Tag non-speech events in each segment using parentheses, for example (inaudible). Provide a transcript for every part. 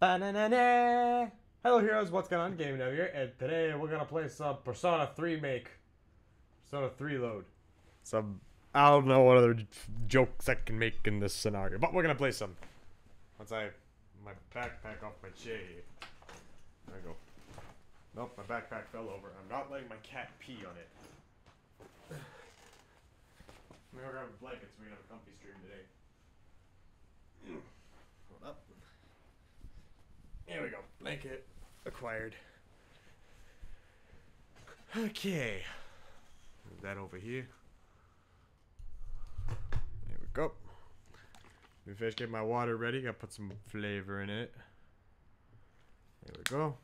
Ba-na-na-na. Hello heroes, what's going on? Gaming over here, and today we're gonna play some Persona 3 make. Persona 3 load. Some I don't know what other jokes I can make in this scenario, but we're gonna play some. Once I my backpack off my chair. There I go. Nope, my backpack fell over. I'm not letting my cat pee on it. I'm gonna grab a blanket so we have a comfy stream today. Hold up. There we go. Blanket acquired. Okay. Move that over here. There we go. Let me finish getting my water ready. Gotta put some flavor in it. There we go.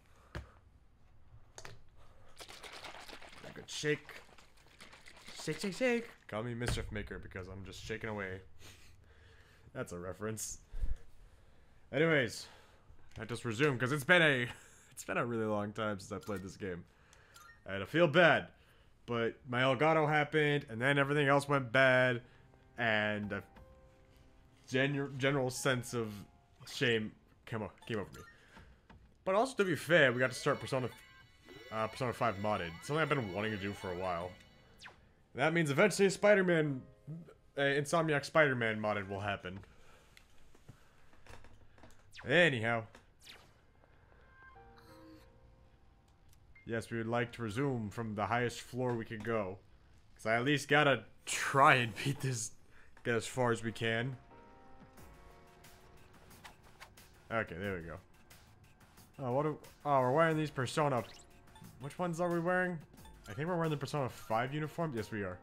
A good shake. Shake, shake, shake. Call me Mischief Maker because I'm just shaking away. That's a reference. Anyways, I just resumed because it's been a (laughs) it's been a really long time since I played this game. And I feel bad. But my Elgato happened and then everything else went bad and a gen general sense of shame came, came over me. But also to be fair, we got to start Persona uh, Persona 5 modded. Something I've been wanting to do for a while. And that means eventually Spider-Man uh, Insomniac Spider-Man modded will happen. Anyhow. Yes, we would like to resume from the highest floor we could go. Because I at least gotta try and beat this, get as far as we can. Okay, there we go. Oh, what do, oh, we're wearing these Persona, which ones are we wearing? I think we're wearing the Persona 5 uniform? Yes, we are.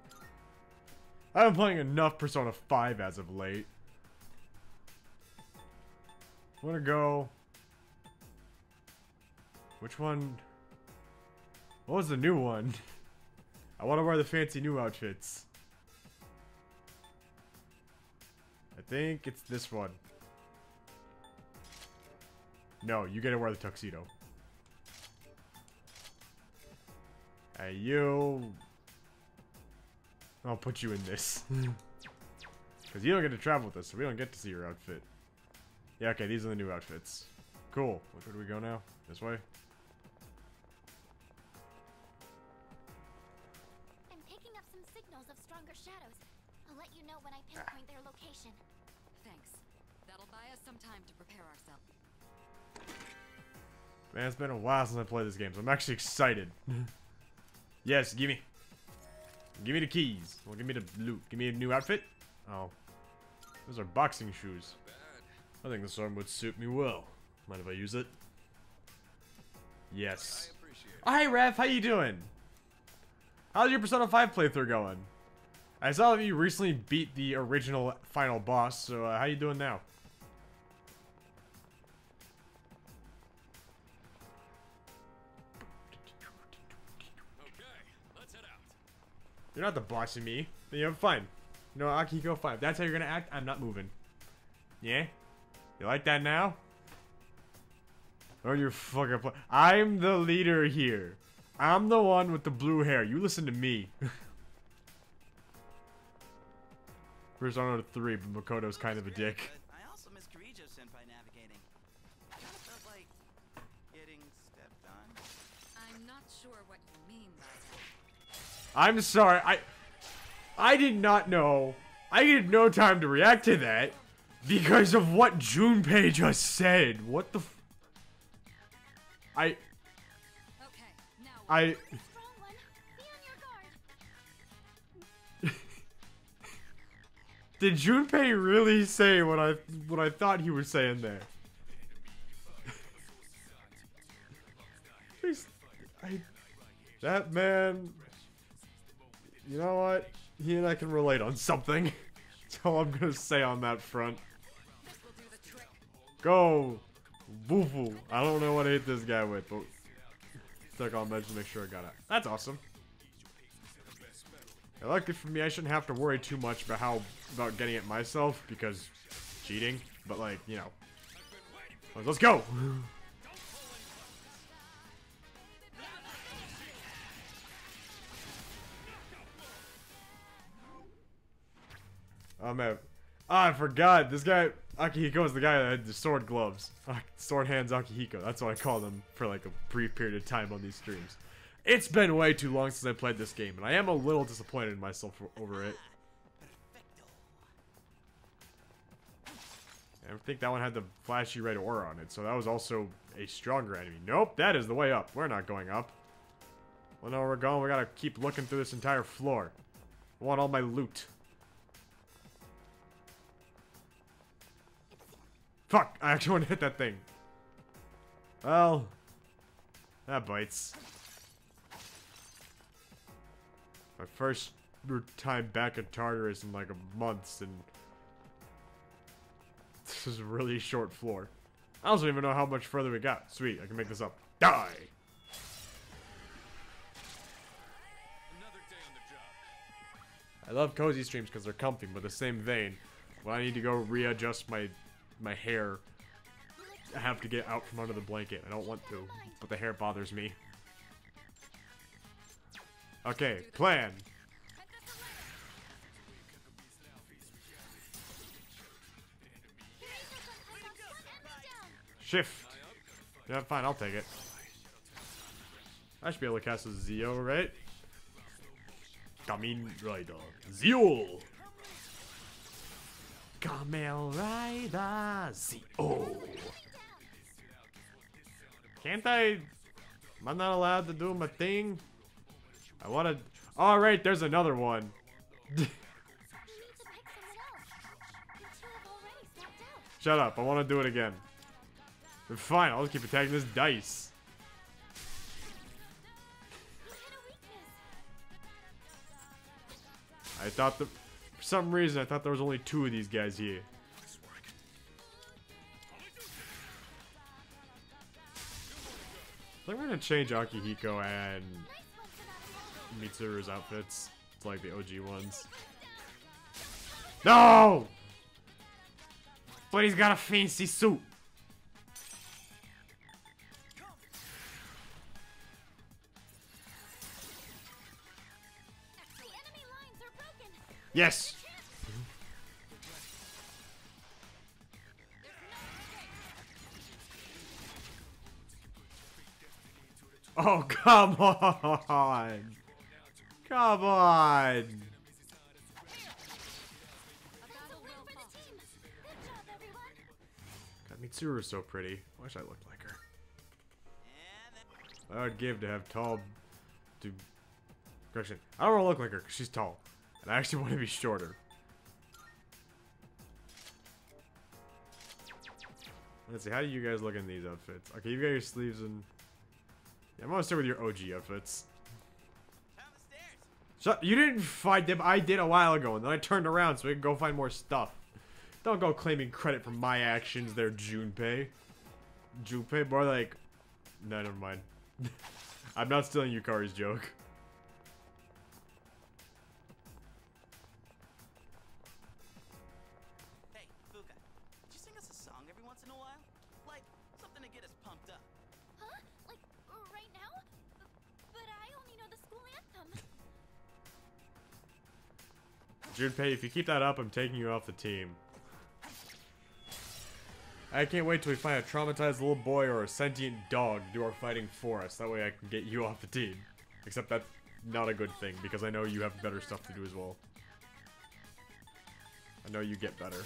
I've been playing enough Persona 5 as of late. I'm gonna go. Which one? What was the new one? I want to wear the fancy new outfits. I think it's this one. No, you gotta wear the tuxedo. Hey, you. I'll put you in this. (laughs) Because you don't get to travel with us, so we don't get to see your outfit. Yeah, okay, these are the new outfits. Cool. Which way do we go now? This way? Signals stronger shadows. I'll let you know when I pinpoint their location. Thanks. That'll buy us some time to prepare ourselves. Man, it's been a while since I played this game, so I'm actually excited. (laughs) yes, give me. Give me the keys. Well, give me the loot. Give me a new outfit. Oh. Those are boxing shoes. I think this arm would suit me well. Mind if I use it? Yes. Oh, hey, Rev. How you doing? How's your Persona 5 playthrough going? I saw that you recently beat the original final boss, so uh, how you doing now? Okay, let's head out. You're not the boss of me. You know, fine. No, Akihiko, fine. If that's how you're gonna act, I'm not moving. Yeah? You like that now? Oh, you're fucking play- I'm the leader here. I'm the one with the blue hair. You listen to me. (laughs) Persona 3, but Makoto's kind of a dick. I also miss Kirijo senpai navigating. Kind of felt like getting stepped on. I'm not sure what you mean by that. I'm sorry. I I did not know. I had no time to react to that because of what Junpei just said. What the f- I Okay, now I did Junpei really say what I what I thought he was saying there? I, that man. You know what? He and I can relate on something. That's all I'm gonna say on that front. Go! Bufu. I don't know what I hit this guy with, but took all measures to make sure I got it. That's awesome. Yeah, luckily for me, I shouldn't have to worry too much about how about getting it myself because cheating. But like, you know, let's go. (laughs) Oh man, Ah, I forgot this guy. Akihiko is the guy that had the sword gloves. Uh, sword hands Akihiko. That's what I call them for like a brief period of time on these streams. It's been way too long since I played this game, and I am a little disappointed in myself over it. I think that one had the flashy red aura on it, so that was also a stronger enemy. Nope, that is the way up. We're not going up. Well, no, we're going. We gotta keep looking through this entire floor. I want all my loot. Fuck! I actually want to hit that thing. Well, that bites. My first time back in Tartarus in like a month, and this is a really short floor. I also don't even know how much further we got. Sweet, I can make this up. Die! Another day on the job. I love cozy streams because they're comfy, but the same vein, when I need to go readjust my my hair, I have to get out from under the blanket. I don't want to, but the hair bothers me. Okay, plan. Shift. Yeah, fine, I'll take it. I should be able to cast a Zio, right? Kamen Rider. Zeo! Kamen Rider Zeo! Can't I... Am I not allowed to do my thing? I wanna... Alright, there's another one. (laughs) Shut up, I wanna do it again. Fine, I'll just keep attacking this dice. I thought that... For some reason, I thought there was only two of these guys here. I think we're gonna change Akihiko and Mitsuru's outfits. It's like the OG ones. No! But he's got a fancy suit. Yes! Oh, (laughs) come on! Come on! God, Mitsuru is so pretty. I wish I looked like her. I would give to have tall... To... Correction. I don't want to look like her because she's tall. And I actually (laughs) want to be shorter. Let's see, how do you guys look in these outfits? Okay, you got your sleeves and... Yeah, I'm gonna start with your OG outfits. Shut- you didn't find them, I did a while ago, and then I turned around so we can go find more stuff. Don't go claiming credit for my actions there, Junpei. Junpei, more like... No, never mind. (laughs) I'm not stealing Yukari's joke. Junpei, if you keep that up, I'm taking you off the team. I can't wait till we find a traumatized little boy or a sentient dog to do our fighting for us. That way I can get you off the team. Except that's not a good thing, because I know you have better stuff to do as well. I know you get better.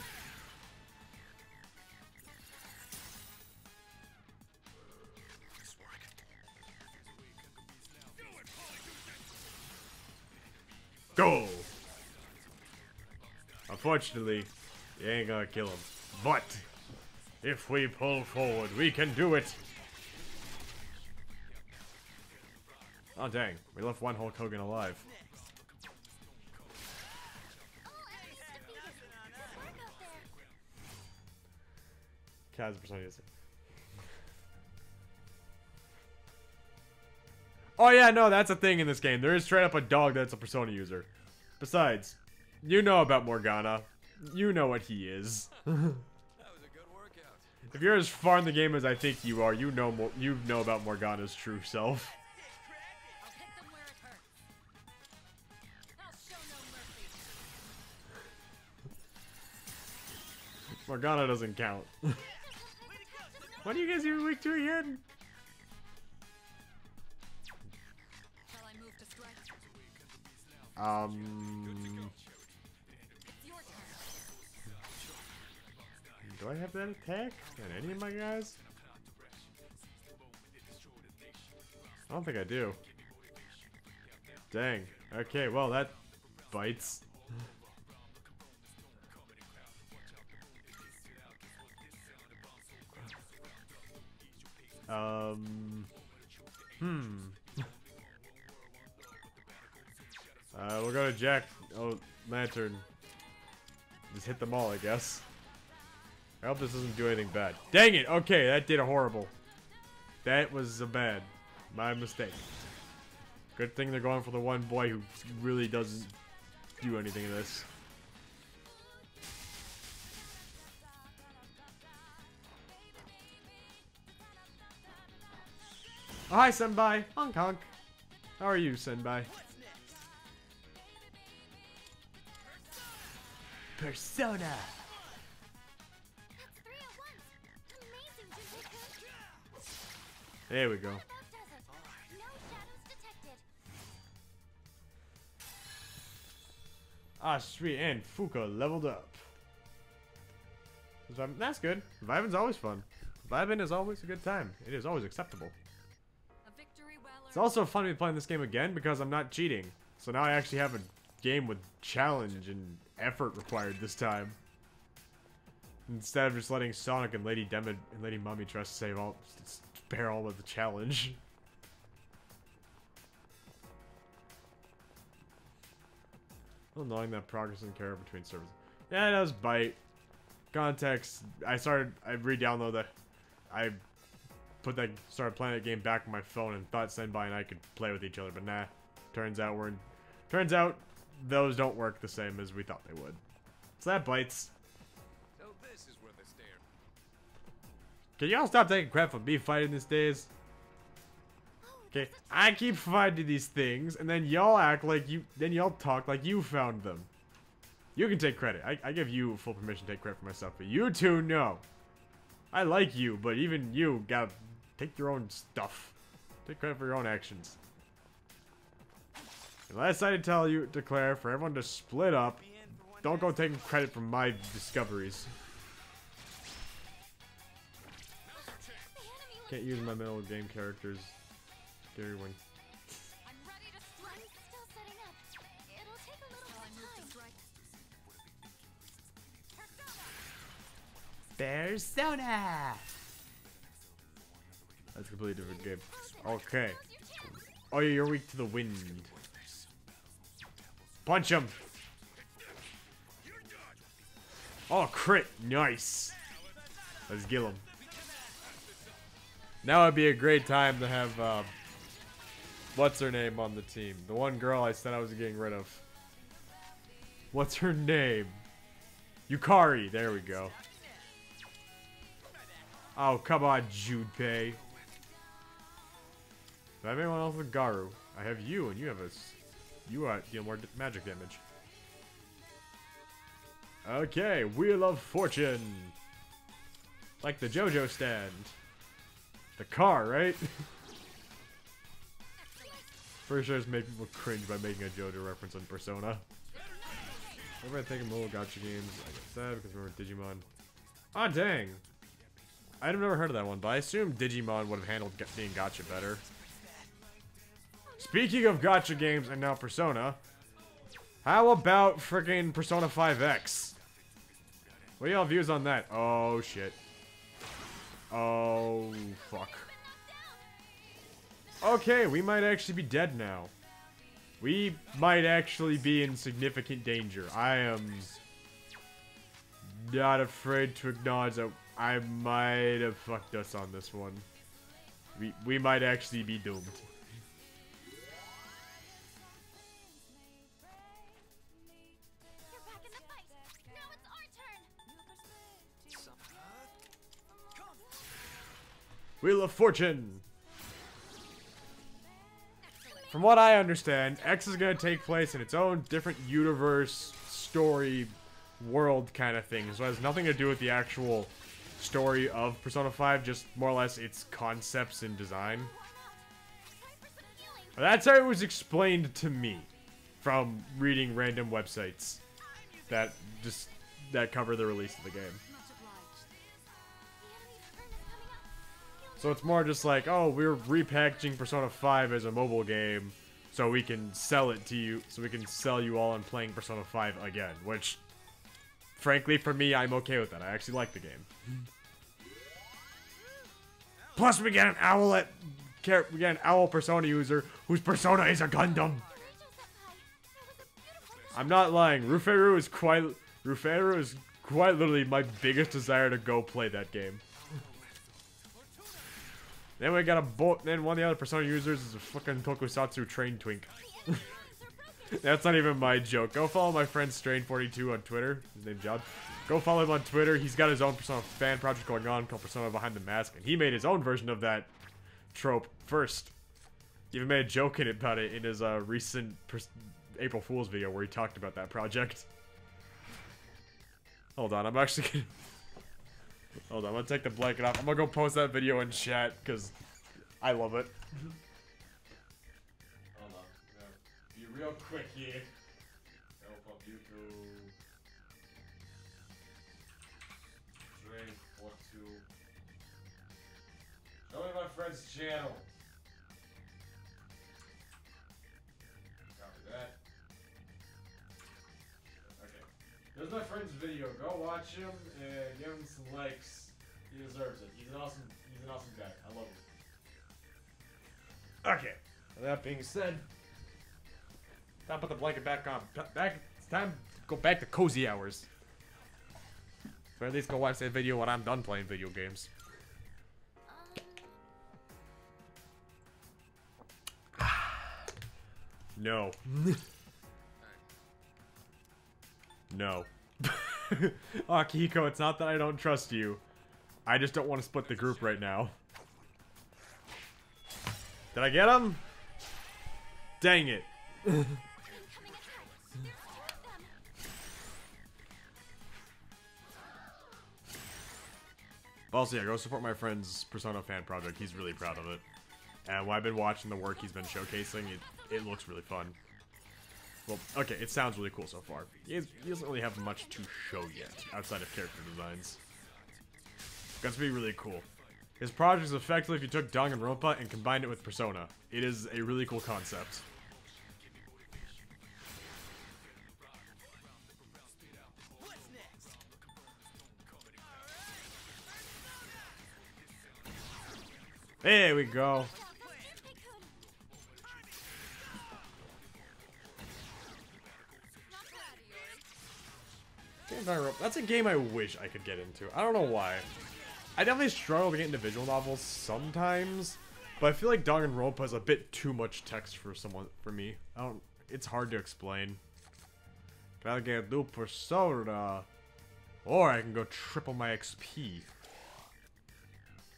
Go! Unfortunately, you ain't gonna kill him. But, if we pull forward, we can do it! Oh dang, we left one Hulk Hogan alive. Kaz persona user. Oh yeah, no, that's a thing in this game. There is straight up a dog that's a persona user. Besides, you know about Morgana. You know what he is. (laughs) That was a good workout. if you're as far in the game as I think you are, you know more, you know about Morgana's true self. I'll hit them where it hurts. I'll show no mercy. Morgana doesn't count. (laughs) what are you guys even weak to again? Shall I move to strike? Um, do I have that attack on any of my guys? I don't think I do. Dang. Okay, well that bites. Um. Hmm. (laughs) Uh, we'll go to Jack. Oh, Lantern. Just hit them all, I guess. I hope this doesn't do anything bad. Dang it! Okay, that did a horrible. That was a bad. My mistake. Good thing they're going for the one boy who really doesn't do anything in this. Oh, hi, Senbai. Honk honk. How are you, Senbai? Persona. There we go. Ah, sweet. And Fuuka leveled up. That's good. Vibing's always fun. Vibing is always a good time. It is always acceptable. It's also fun to be playing this game again because I'm not cheating. So now I actually have a game with challenge and effort required this time. Instead of just letting Sonic and Lady Demid and Lady Mummy Trust save all, all of the challenge. Well, knowing that progress and care between servers. Yeah, it does bite. Context. I started. I re-downloaded that. I put that started playing that game back on my phone and thought Senbai and I could play with each other, but nah. Turns out we're turns out those don't work the same as we thought they would. So that bites. Can y'all stop taking crap for me fighting these days? Okay, I keep finding these things, and then y'all act like you, then y'all talk like you found them. You can take credit. I, I give you full permission to take credit for myself, but you two, no. I like you, but even you gotta take your own stuff. Take credit for your own actions. Unless I tell you, declare for everyone to split up, don't go taking credit for my discoveries. Can't use my middle game characters. Gary when I'm ready to strike. I'm still setting up. It'll take a little Shall I more move to time. Persona. That's a completely different game. Okay. Now's your chance. Oh, yeah, you're weak to the wind. Punch him. Oh, crit. Nice. Let's kill him. Now would be a great time to have, uh, what's her name on the team? The one girl I said I was getting rid of. What's her name? Yukari. There we go. Oh, come on, Junpei. Do I have anyone else with Garu? I have you, and you have a... You uh, deal more magic damage. Okay, Wheel of Fortune. Like the JoJo stand. The car, right? Pretty sure it's made people cringe by making a JoJo reference on Persona. Everybody thinking mobile gacha games, I I said, because remember Digimon. Ah, dang. I've never heard of that one, but I assume Digimon would have handled being gacha better. Speaking of gacha games and now Persona, how about freaking Persona 5X? What are y'all views on that? Oh shit. Oh fuck. Okay, we might actually be dead now. We might actually be in significant danger. I am not afraid to acknowledge that I might have fucked us on this one. We we might actually be doomed. Wheel of Fortune. From what I understand, X is going to take place in its own different universe, story, world kind of thing. So it has nothing to do with the actual story of Persona 5, just more or less its concepts and design. That's how it was explained to me from reading random websites that just that cover the release of the game. So it's more just like, oh, we're repackaging Persona 5 as a mobile game so we can sell it to you, so we can sell you all on playing Persona 5 again, which frankly for me, I'm okay with that. I actually like the game. Plus we get an owlet char- we get an owl persona user whose persona is a Gundam. I'm not lying. Ruferu is quite Ruferu is quite literally my biggest desire to go play that game. Then we got a boat. Then one of the other Persona users is a fucking Tokusatsu train twink. (laughs) That's not even my joke. Go follow my friend Strain42 on Twitter. His name's John. Go follow him on Twitter. He's got his own Persona fan project going on called Persona Behind the Mask, and he made his own version of that trope first. He even made a joke in about it in his uh, recent April Fool's video where he talked about that project. Hold on, I'm actually gonna... Hold on, I'm gonna take the blanket off. I'm gonna go post that video in chat, because I love it. Hold on. Be real quick here. Help up YouTube. Train for two. Show me my friend's channel. There's my friend's video. Go watch him and give him some likes. He deserves it. He's an awesome he's an awesome guy. I love him. Okay. With that being said, time put the blanket back on. Back it's time to go back to cozy hours. Or at least go watch that video when I'm done playing video games. (sighs) No. (laughs) no. (laughs) Akihiko, it's not that I don't trust you. I just don't want to split the group right now. Did I get him? Dang it. (laughs) Also, yeah, go support my friend's Persona fan project. He's really proud of it. And when I've been watching the work he's been showcasing, it, it looks really fun. Well, okay, it sounds really cool so far. He, he doesn't really have much to show yet, outside of character designs. That's be really cool. His project is effectively if you took Danganronpa and combined it with Persona. It is a really cool concept. There we go. Danganronpa- That's a game I wish I could get into. I don't know why. I definitely struggle to get into visual novels sometimes, but I feel like *Dog and Danganronpa is a bit too much text for someone for me. I don't. It's hard to explain. Gotta get do persona, or I can go triple my XP.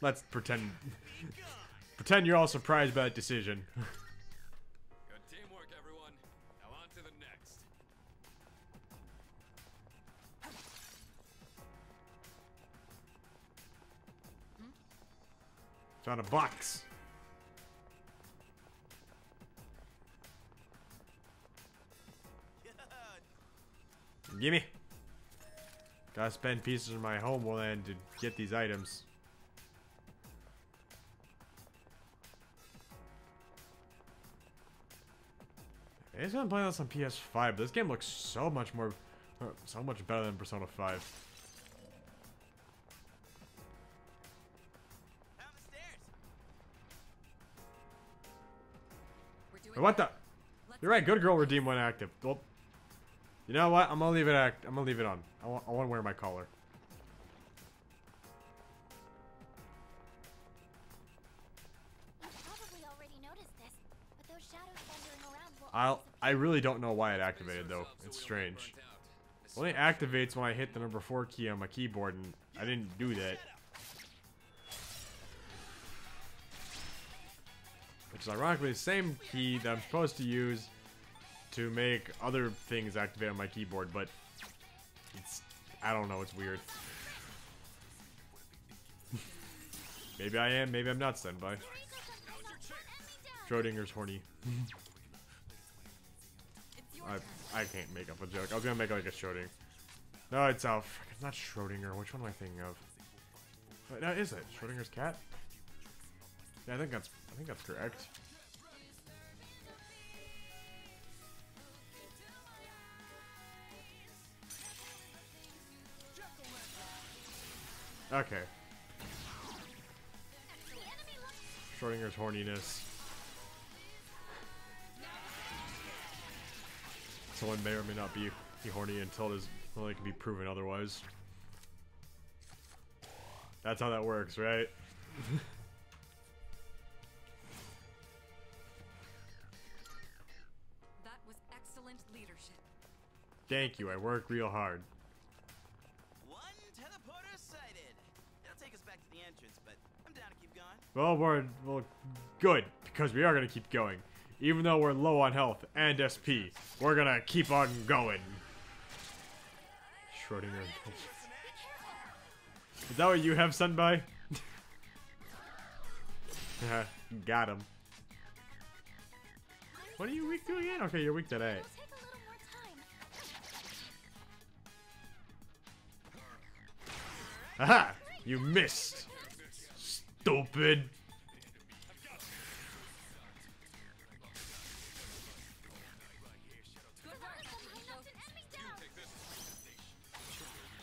Let's pretend. (laughs) pretend you're all surprised by that decision. (laughs) Found a box. Gimme. Gotta spend pieces of my homeland to get these items. I just been playing this on PS5, but this game looks so much more, so much better than Persona 5. What the? You're right, good girl redeem when active. Well, you know what? I'm gonna leave it act. I'm gonna leave it on. I want. I want to wear my collar. You probably already noticed this, but those shadows wandering around will I'll. I really don't know why it activated though. It's strange. It only activates when I hit the number four key on my keyboard, and I didn't do that. Which is ironically the same key that I'm supposed to use to make other things activate on my keyboard, but It's I don't know. It's weird. (laughs) maybe I am. Maybe I'm not. Senpai. Schrodinger's horny. (laughs) I, I can't make up a joke. I was gonna make like a Schrodinger. No, it's uh, frick, it's not Schrodinger. Which one am I thinking of? Wait, no, is it Schrodinger's cat? Yeah, I think that's I think that's correct. Okay. Schrodinger's horniness. Someone may or may not be, be horny until it is until it can be proven otherwise. That's how that works, right? (laughs) Thank you, I work real hard. One teleporter sighted. It'll take us back to the entrance, but I'm down to keep going. Well, we're well, good because we are gonna keep going, even though we're low on health and SP. We're gonna keep on going. Schrodinger. Is that what you have, Sunby? (laughs) Got him. What are you weak to again? Okay, you're weak today. Aha! You missed! Stupid!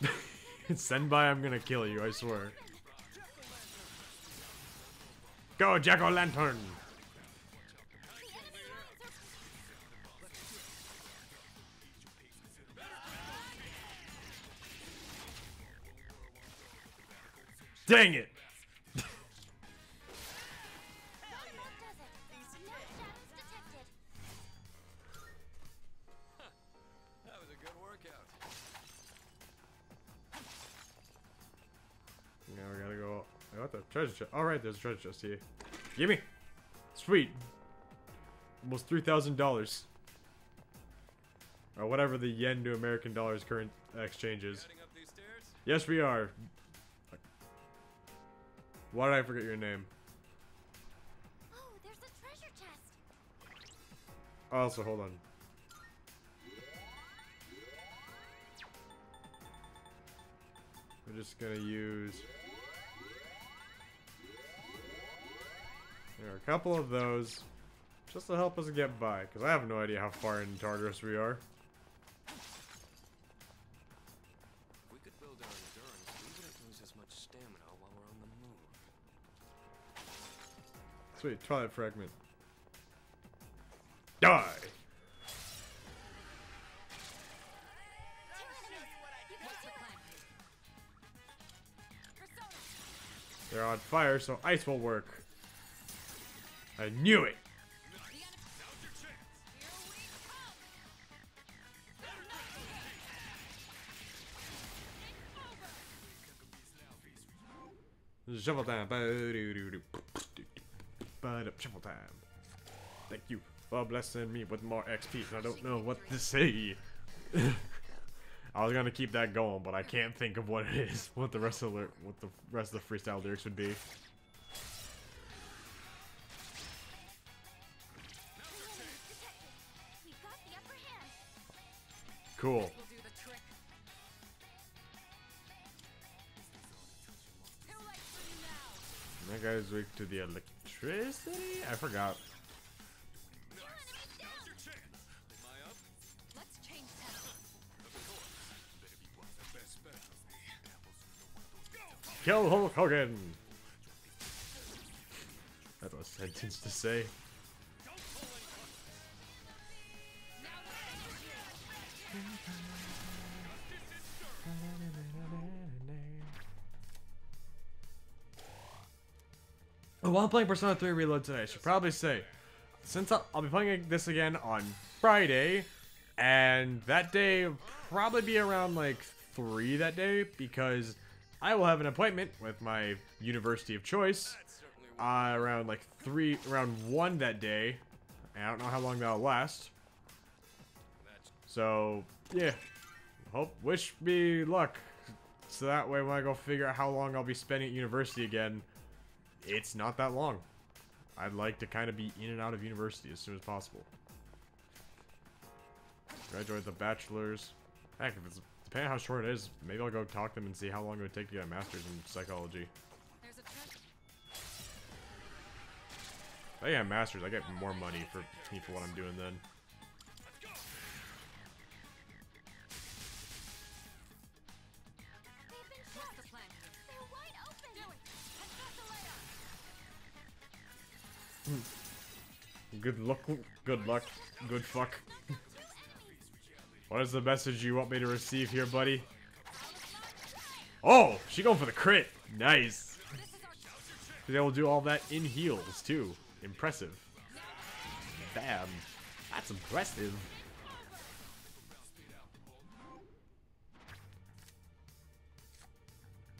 (laughs) Send by, I'm gonna kill you, I swear. Go, Jack good it! Now we gotta go. I got the treasure chest. Alright, there's a treasure chest here. Gimme! Sweet! Almost $3,000. Or whatever the yen to American dollars current exchange is. Yes, we are. Why did I forget your name? Oh, there's a treasure chest. Also, hold on. We're just gonna use. There are a couple of those, just to help us get by, because I have no idea how far in Tartarus we are. Sweet, Twilight Fragment. Die! They're on fire, so ice will work. I knew it! The enemy. Shovel time. Thank you for blessing me with more XP. I don't know what to say. (laughs) I was gonna keep that going, but I can't think of what it is. What the rest of the what the rest of the freestyle lyrics would be. Cool. That guy's weak to the electricity. I forgot. Kill Hulk Hogan. That's a sentence to say. Playing Persona 3 Reload today, I should probably say, since I'll, I'll be playing this again on Friday, and that day probably be around like 3 that day, because I will have an appointment with my university of choice uh, around like 3, around 1 that day. I don't know how long that'll last. So, yeah. hope wish me luck. So that way when I go figure out how long I'll be spending at university again, it's not that long. I'd like to kind of be in and out of university as soon as possible. Graduate the bachelor's. Heck, if it's depending on how short it is, maybe I'll go talk to them and see how long it would take to get a master's in psychology. There's a treasure. If I get a master's, I get more money for me for what I'm doing then. Good luck, good luck, good fuck. What is the message you want me to receive here, buddy? Oh, she going for the crit. Nice. She's able to do all that in heals, too. Impressive. Bam. That's impressive.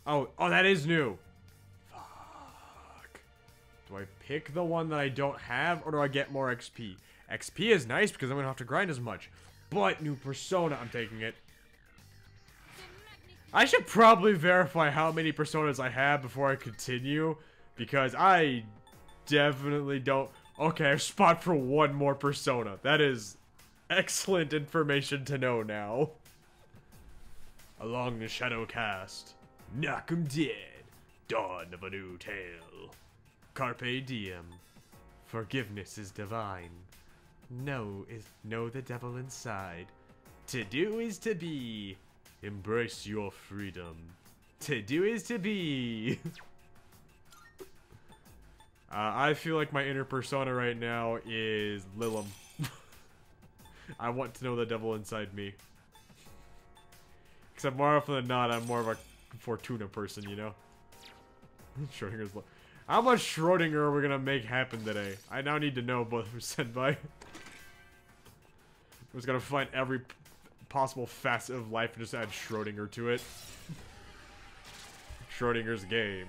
Oh, oh, that is new. Do I pick the one that I don't have, or do I get more XP? XP is nice because I'm gonna have to grind as much. But new persona, I'm taking it. I should probably verify how many personas I have before I continue, because I definitely don't. Okay, I spot for one more persona. That is excellent information to know now. Along the shadow cast, knock 'em dead, dawn of a new tale. Carpe diem, forgiveness is divine. Know is know the devil inside. To do is to be. Embrace your freedom. To do is to be. (laughs) uh, I feel like my inner persona right now is Lilim. (laughs) I want to know the devil inside me. Except more often than not, I'm more of a Fortuna person, you know? (laughs) Schrodinger's. How much Schrodinger are we gonna make happen today? I now need to know both Senpai. (laughs) I was gonna find every possible facet of life and just add Schrodinger to it. Schrodinger's game.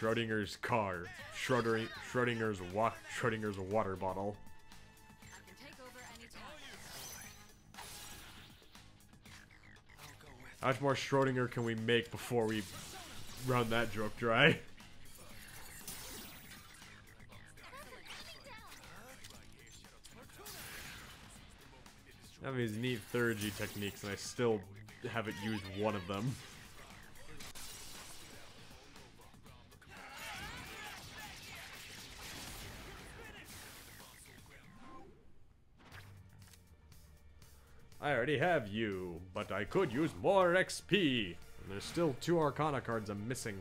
Schrodinger's car. Schrodinger, Schrodinger's wa Schrodinger's water bottle. How much more Schrodinger can we make before we run that joke dry? I have these neat theurgy techniques and I still haven't used one of them. I already have you, but I could use more XP. And there's still two Arcana cards I'm missing.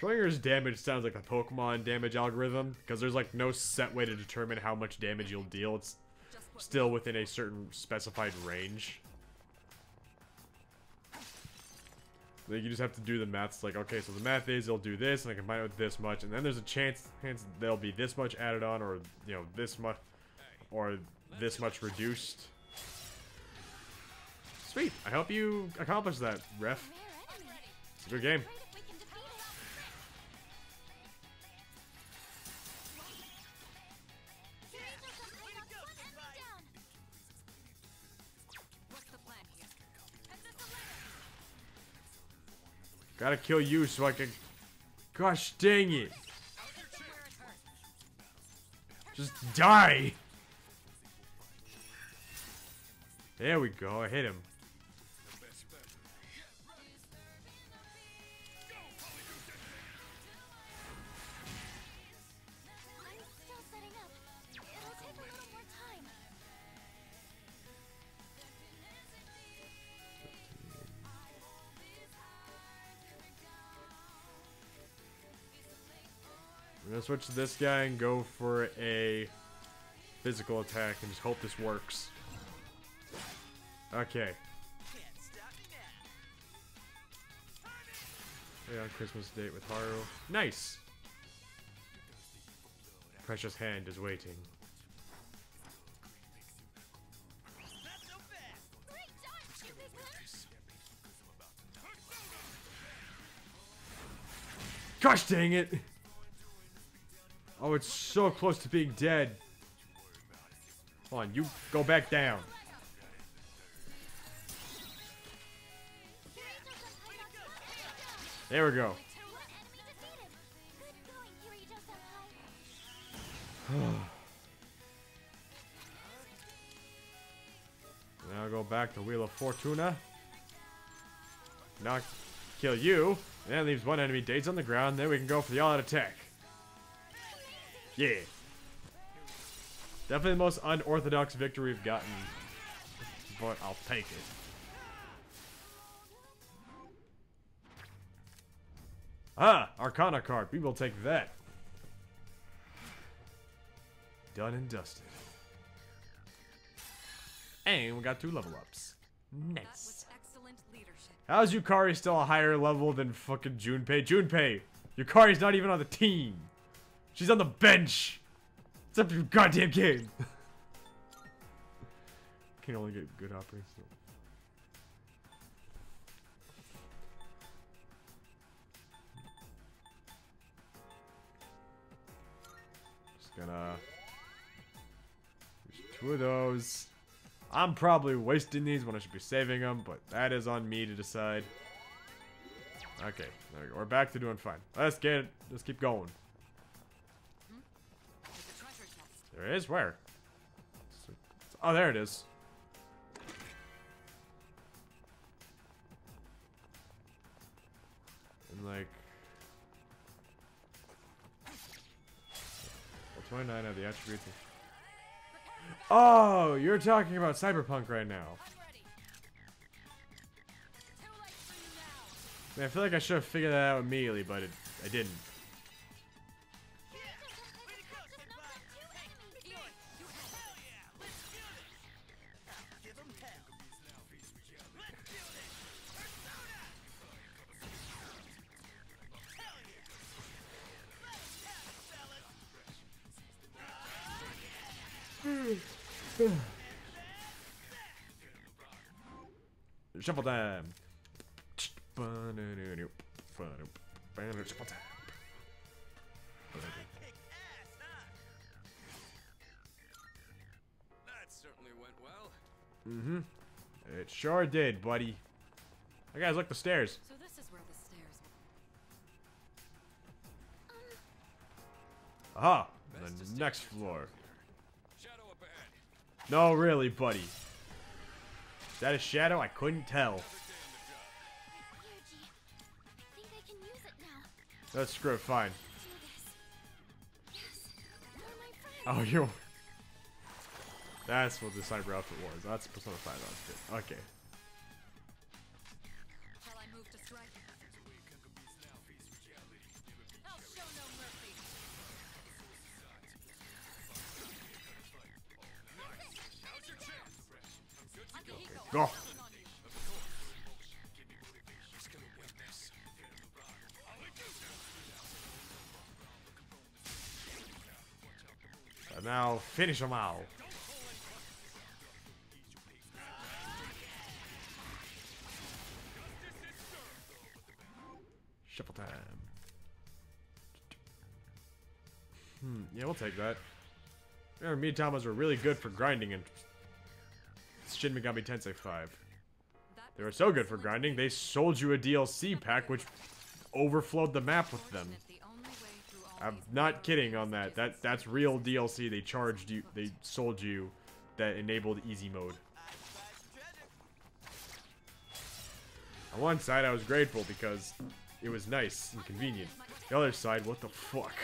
Schrodinger's damage sounds like a Pokemon damage algorithm, because there's like no set way to determine how much damage you'll deal. It's still within a certain specified range. Like you just have to do the math. It's like, okay, so the math is they'll do this, and I combine it with this much, and then there's a chance, chance there'll be this much added on, or you know, this much, or this much reduced. Sweet. I hope you accomplish that, ref. It's a good game. Gotta kill you so I can. Gosh dang it! Just die! There we go, I hit him. Gonna switch to this guy and go for a physical attack and just hope this works. Okay. Yeah, on Christmas date with Haru. Nice! Precious hand is waiting. Gosh dang it! Oh, it's so close to being dead. Come on, you go back down. There we go. (sighs) Now go back to Wheel of Fortuna. Now kill you. And that leaves one enemy Dates on the ground. Then we can go for the all-out attack. Yeah. Definitely the most unorthodox victory we've gotten. But I'll take it. Ah, Arcana card. We will take that. Done and dusted. And we got two level ups. Nice. was excellent leadership. How's Yukari still a higher level than fucking Junpei? Junpei, Yukari's not even on the team. She's on the bench. It's up to your goddamn game. (laughs) Can only get good operating skill. Just gonna use two of those. I'm probably wasting these when I should be saving them, but that is on me to decide. Okay, there we go. We're back to doing fine. Let's get it. Let's keep going. There is? Where? Oh, there it is. And like... Well, 29 have the attributes. of- Oh, you're talking about Cyberpunk right now. I'm ready. Too late for you now. Man, I feel like I should have figured that out immediately, but it, I didn't. Shuffle time. Shuffle time. Kick ass, huh? That certainly went well. Mm-hmm. It sure did, buddy. Hey guys, look the stairs. So this is where the stairs. Aha! The next floor. toes here. Shadow up ahead. No, really, buddy. Is that a shadow? I couldn't tell. That's screw it, fine. This. Oh, you. That's what the cyber outfit was. That's Persona 5 outfit. Okay. Finish them out. Shuffle time. Hmm, yeah, we'll take that. Remember, Mitamas were really good for grinding in Shin Megami Tensei 5. They were so good for grinding, they sold you a DLC pack which overflowed the map with them. I'm not kidding on that. That that's real DLC. They charged you. They sold you that enabled easy mode. I tried the treasure. On one side, I was grateful because it was nice and convenient. The other side, what the fuck?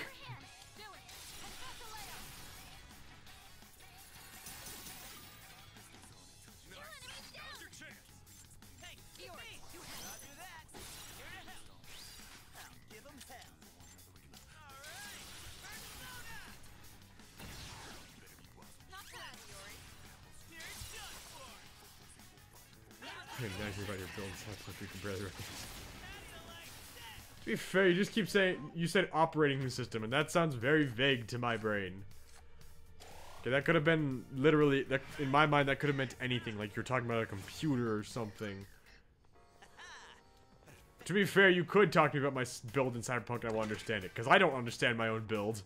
Fair, you just keep saying you said operating system, and that sounds very vague to my brain. Okay, that could have been literally that in my mind. That could have meant anything, like you're talking about a computer or something. To be fair, you could talk to me about my build in Cyberpunk I will understand it, because I don't understand my own build.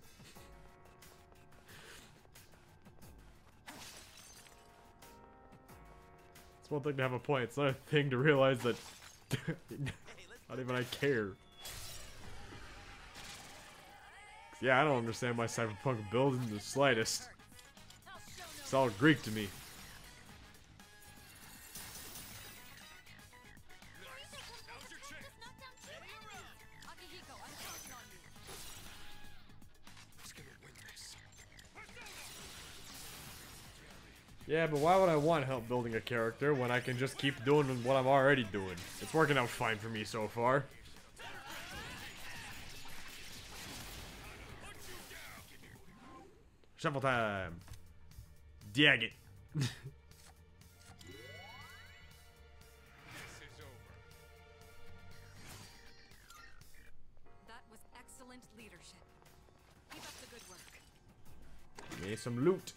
It's one thing to have a point, it's another thing to realize that (laughs) not even I care. Yeah, I don't understand my Cyberpunk build in the slightest. It's all Greek to me. Yeah, but why would I want help building a character when I can just keep doing what I'm already doing? It's working out fine for me so far. Shuffle time. Dag it. This is over. That was excellent leadership. Keep up the good work. Give me some loot.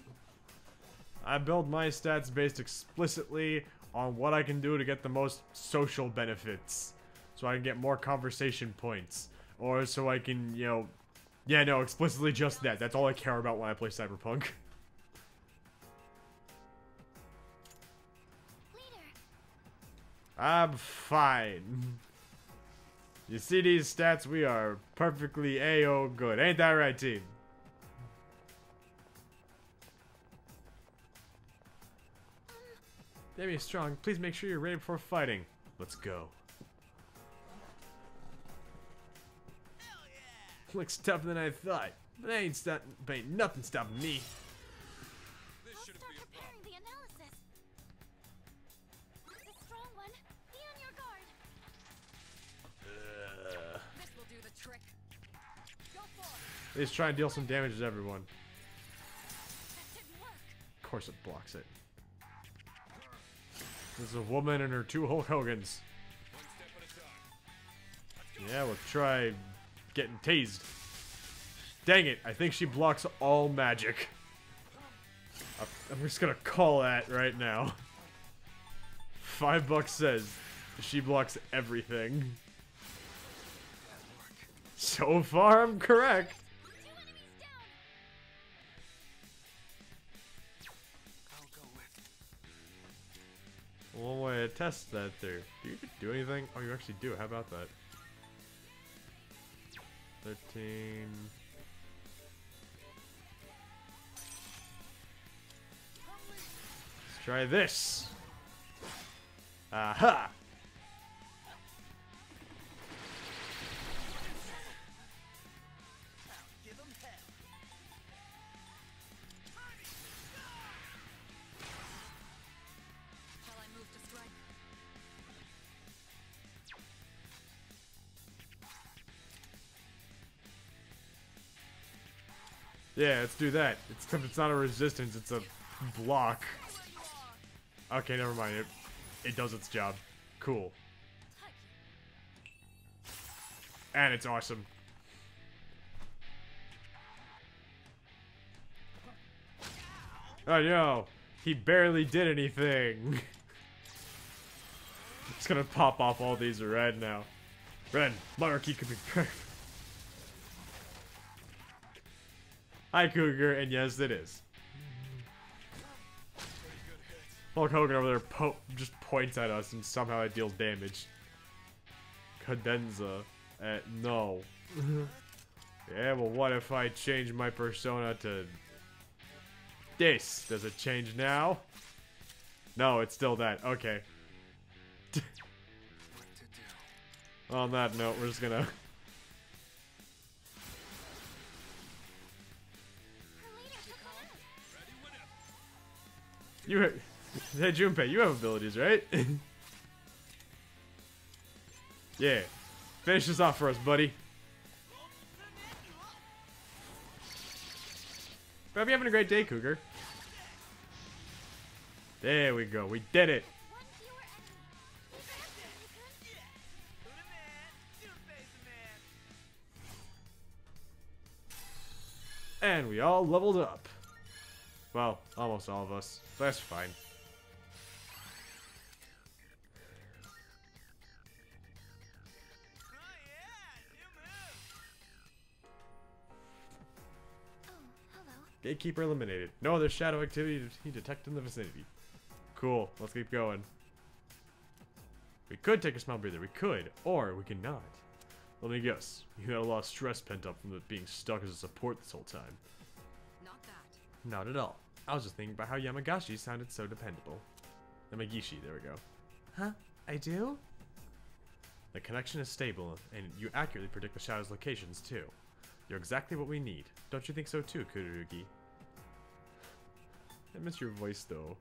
I build my stats based explicitly on what I can do to get the most social benefits. So I can get more conversation points. Or so I can, you know... Yeah, no, explicitly just that. That's all I care about when I play Cyberpunk. I'm fine. You see these stats? We are perfectly A.O. good. Ain't that right, team? Demi Strong, please make sure you're ready before fighting. Let's go. Looks tougher than I thought. But ain't, stop- but ain't nothing stopping me. This I'll shouldn't start be a problem. preparing the analysis. The strong one, be on your guard. This will do the trick. Go for it. Let's try and deal some damage to everyone. That didn't work. Of course it blocks it. There's a woman and her two Hulk Hogans. One step at a time. Yeah, we'll try getting tased. Dang it, I think she blocks all magic. I'm- just gonna call that right now. Five bucks says she blocks everything. So far, I'm correct. One way to test that there. Do you do anything? Oh, you actually do. How about that? 13. Let's try this. Aha! Yeah, let's do that. It's it's not a resistance, it's a block. Okay, never mind. It, it does its job. Cool. And it's awesome. Oh no, he barely did anything. (laughs) It's gonna pop off all these red now. Red, monarchy could be perfect. Hi, Cougar, and yes, it is. Hulk Hogan over there po just points at us, and somehow it deals damage. Cadenza. Uh, no. (laughs) yeah, well, what if I change my persona to this? Does it change now? No, it's still that. Okay. (laughs) What to do? On that note, we're just gonna. You. Hey, (laughs) Junpei, you have abilities, right? (laughs) yeah. Finish this off for us, buddy. Hope you're having a great day, Cougar. There we go. We did it. And we all leveled up. Well, almost all of us. That's fine. Gatekeeper eliminated. No other shadow activity he detect in the vicinity. Cool, let's keep going. We could take a small breather, we could, or we cannot. Let me guess, you had a lot of stress pent up from being stuck as a support this whole time. Not that. Not at all. I was just thinking about how Yamagashi sounded so dependable. Yamagishi, there we go. Huh? I do? The connection is stable, and you accurately predict the shadow's locations, too. You're exactly what we need. Don't you think so too, Kurugi? I miss your voice, though.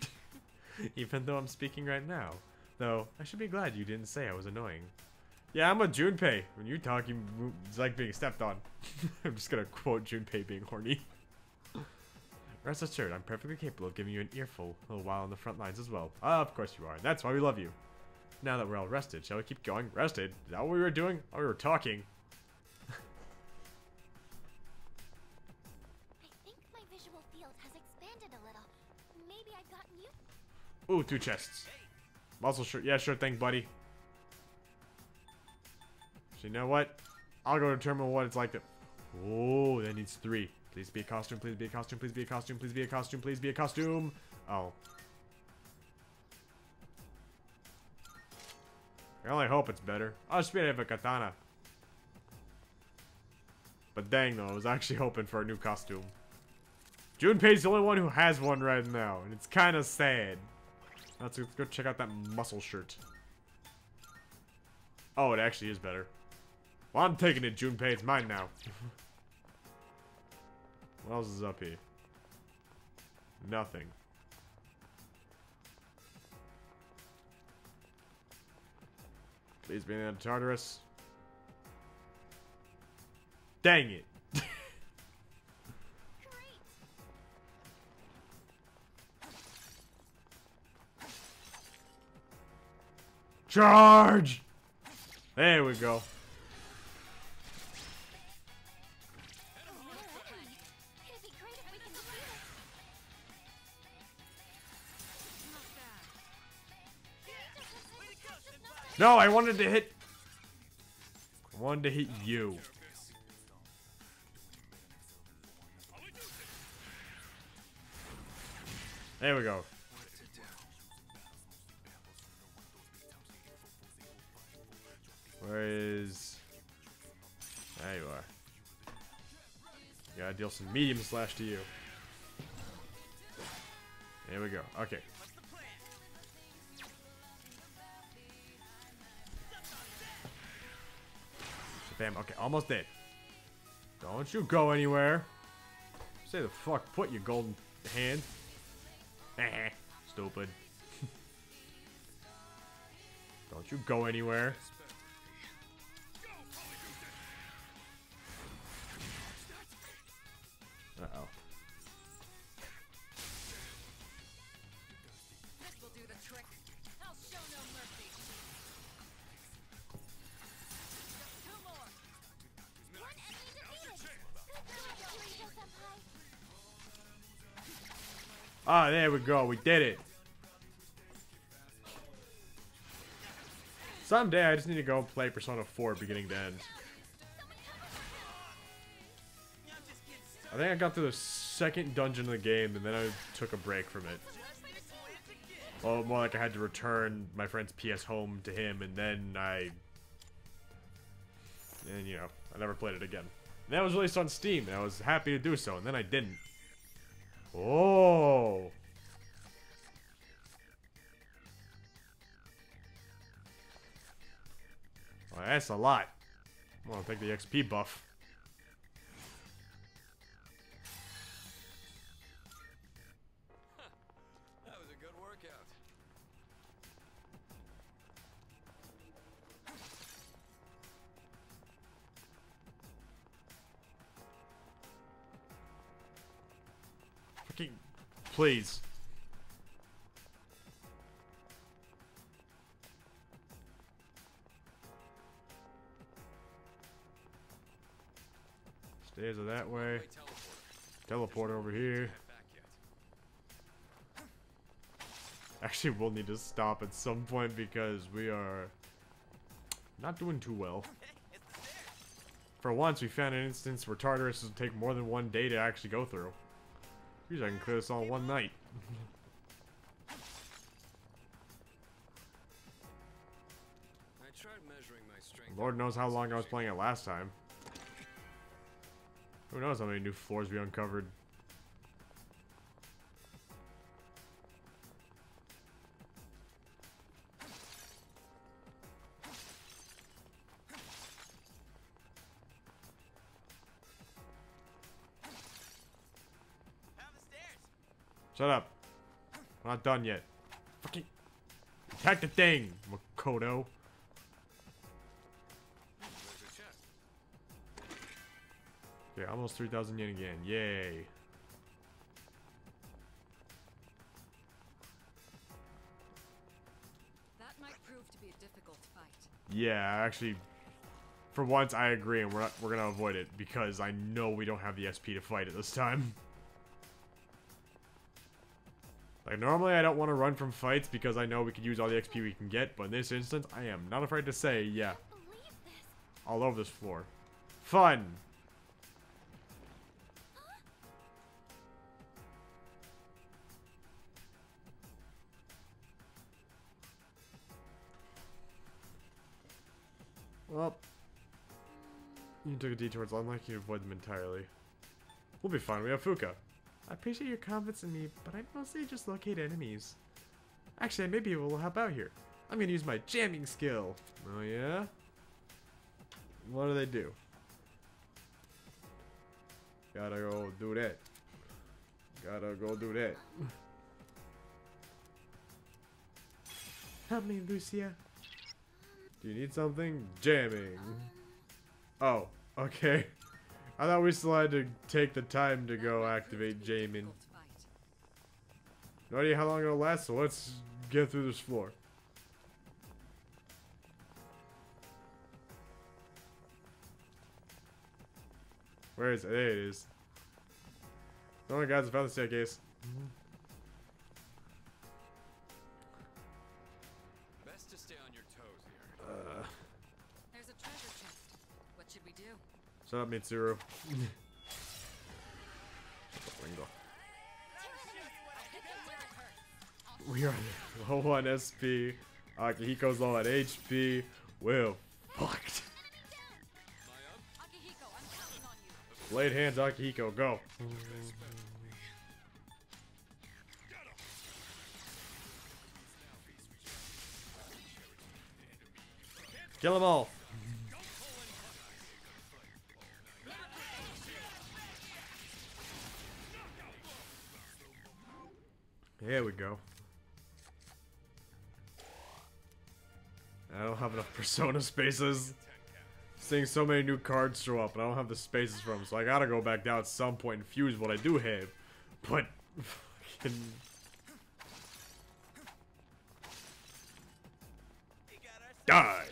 (laughs) Even though I'm speaking right now. Though, I should be glad you didn't say I was annoying. Yeah, I'm a Junpei. When you talk, you, it's like being stepped on. (laughs) I'm just gonna quote Junpei being horny. Rest assured, I'm perfectly capable of giving you an earful while on the front lines as well. Ah, of course you are. That's why we love you. Now that we're all rested, shall we keep going? Rested? Is that what we were doing? Oh, we were talking. I think my visual field has expanded a little. Maybe I've gotten you. Ooh, two chests. Muscle shirt. Yeah, sure thing, buddy. So you know what? I'll go determine what it's like to... Oh, that needs three. Please be a costume, please be a costume, please be a costume, please be a costume, please be a costume. Oh. I only hope it's better. I'll just have a katana. But dang though, I was actually (laughs) hoping for a new costume. Junpei's the only one who has one right now, and it's kind of sad. Let's go check out that muscle shirt. Oh, it actually is better. Well, I'm taking it, Junpei. It's mine now. (laughs) what else is up here? Nothing. Please be in Tartarus. Dang it. (laughs) Charge! There we go. No, I wanted to hit. I wanted to hit you. There we go. Where is... There you are. Gotta deal some medium slash to you. There we go. Okay. Bam. Okay, almost dead. Don't you go anywhere. Say the fuck put, your golden hand. (laughs) Stupid. (laughs) Don't you go anywhere. Ah, there we go. We did it. Someday I just need to go and play Persona 4 beginning to end. I think I got to the second dungeon of the game and then I took a break from it. Well, more like I had to return my friend's PS home to him, and then I, and you know, I never played it again. And that was released on Steam, and I was happy to do so, and then I didn't. Oh, well, that's a lot. I'm gonna take the XP buff. Fucking, please. Stairs are that way. Teleport over here. Actually, we'll need to stop at some point because we are not doing too well. For once, we found an instance where Tartarus will take more than one day to actually go through. Usually I can clear this all in one night. I tried measuring my strength. Lord knows how long I was playing it last time. Who knows how many new floors we uncovered. Shut up. We're not done yet. Fucking attack the thing, Makoto. Okay, almost 3,000 yen again. Yay. That might prove to be a difficult fight. Yeah, actually, for once I agree, and we're not, we're gonna avoid it because I know we don't have the SP to fight it this time. Like normally I don't want to run from fights because I know we could use all the XP we can get, but in this instance I am not afraid to say, yeah, all over this floor. Fun. Well, you took a detour. It's unlikely to avoid them entirely. We'll be fine. We have Fuuka. I appreciate your confidence in me, but I mostly just locate enemies. Actually, maybe it will help out here. I'm gonna use my jamming skill. Oh yeah? What do they do? Gotta go do that. Gotta go do that. Help me, Lucia. Do you need something? Jamming. Oh, okay. I thought we still had to take the time to go activate Jamming. No idea how long it'll last, so let's get through this floor. Where is it? There it is. Oh my guys, I found the staircase. Best do? shut up, Mitsuru. Shut up, Ringo. We are low on SP. Akihiko's low on HP. Well, fucked. My I'm counting on you. Blade hands, Akihiko, go. Kill them all. There we go. I don't have enough (laughs) persona spaces. Seeing so many new cards show up, and I don't have the spaces for them, so I gotta go back down at some point and fuse what I do have. But, fucking, die!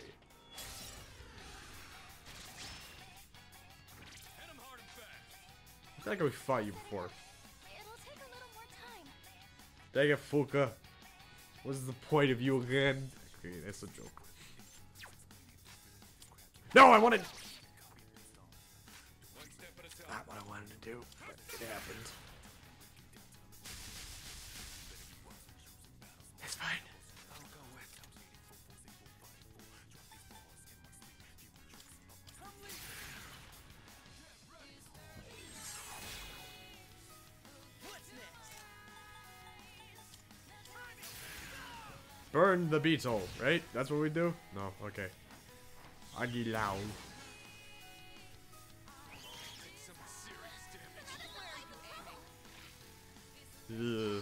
I feel like we fought you before. Dang it, Fuuka. What's the point of you again? Okay, that's a joke. No, I wanted. Not what I wanted to do, but it happened. Burn the beetle, right? That's what we do? No, okay. Agilao. Take some serious damage. Ugh.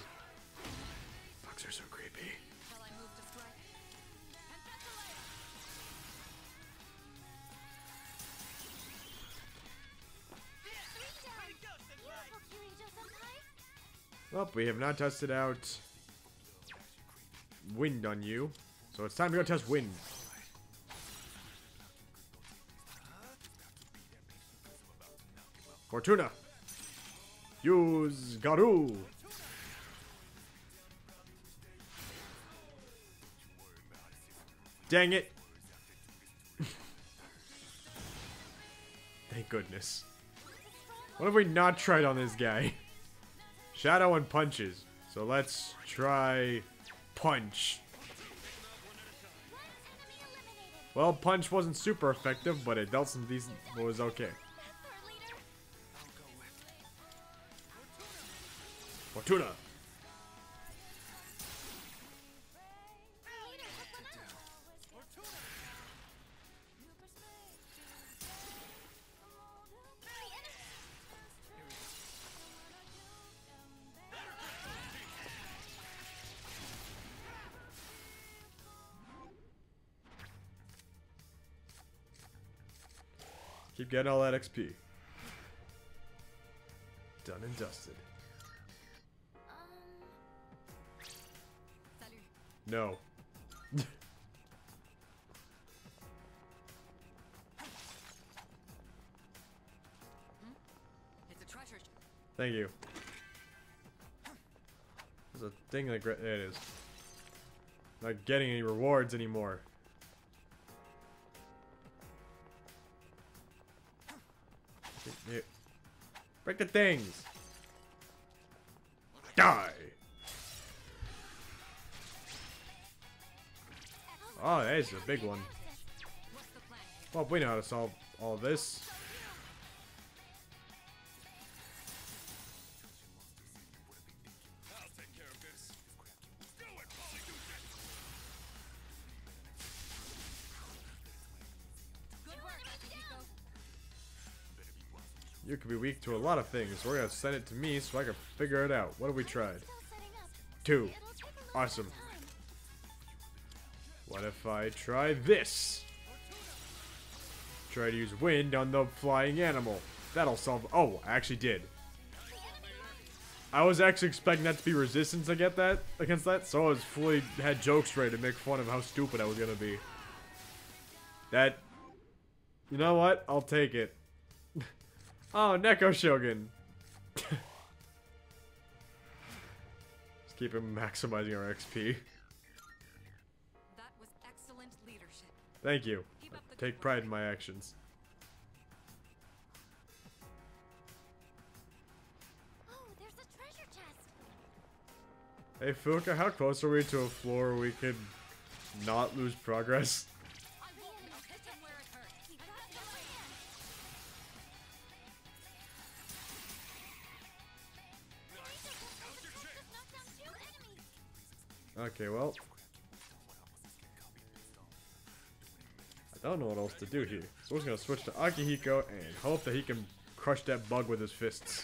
Bugs are so creepy. I move to strike? Three down. Way to go, Senpai! Beautiful, Kirijo-senpai. Well, we have not tested out wind on you, so it's time to go test wind. Fortuna. Use Garu. Dang it. (laughs) Thank goodness. What have we not tried on this guy? (laughs) Shadow and punches. So let's try punch. Well, punch wasn't super effective, but it dealt some decent. was okay. Fortuna. Getting all that XP. Done and dusted. No. Thank you. There's a thing that it is. Not getting any rewards anymore. Break the things. Die. Oh, that is a big one. Well, we know how to solve all this. Be weak to a lot of things. We're gonna send it to me so I can figure it out. What have we tried? Two. Awesome. What if I try this? Try to use wind on the flying animal. That'll solve. Oh, I actually did. I was actually expecting that to be resistance to get that against that, so I was fully had jokes ready to make fun of how stupid I was gonna be. That, you know what? I'll take it. Oh, Neko Shogun. Just keep him maximizing our XP. That was excellent leadership. Thank you. Keep up the Take pride in my actions. Oh, there's a treasure chest. Hey Fuuka, how close are we to a floor where we could not lose progress? Okay, well. I don't know what else to do here. So we're just gonna switch to Akihiko and hope that he can crush that bug with his fists.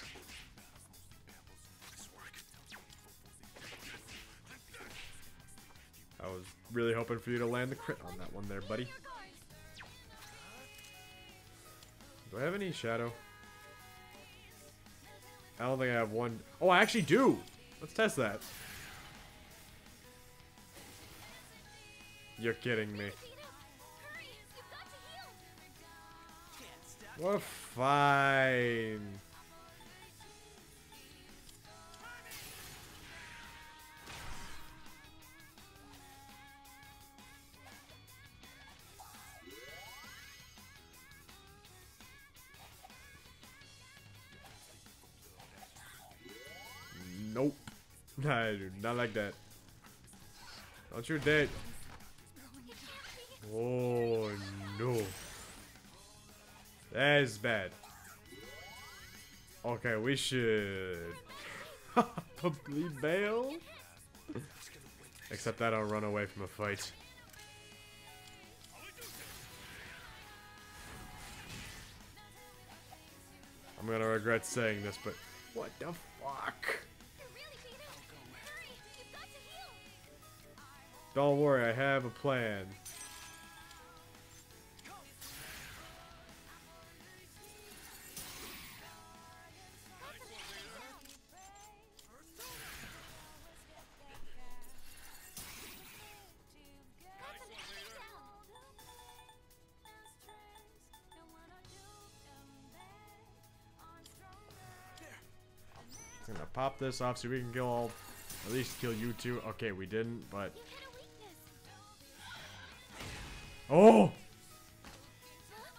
I was really hoping for you to land the crit on that one there, buddy. Do I have any shadow? I don't think I have one. Oh, I actually do! Let's test that. You're kidding me. We're fine. Nope. (laughs) I do not like that. Don't you dare. Oh no. That is bad. Okay, we should (laughs) probably bail. Except that I don't run away from a fight. I'm gonna regret saying this, but what the fuck? Don't worry, I have a plan. This off so we can kill all, at least kill you two. Okay, we didn't, but You hit a weakness. oh, Huh?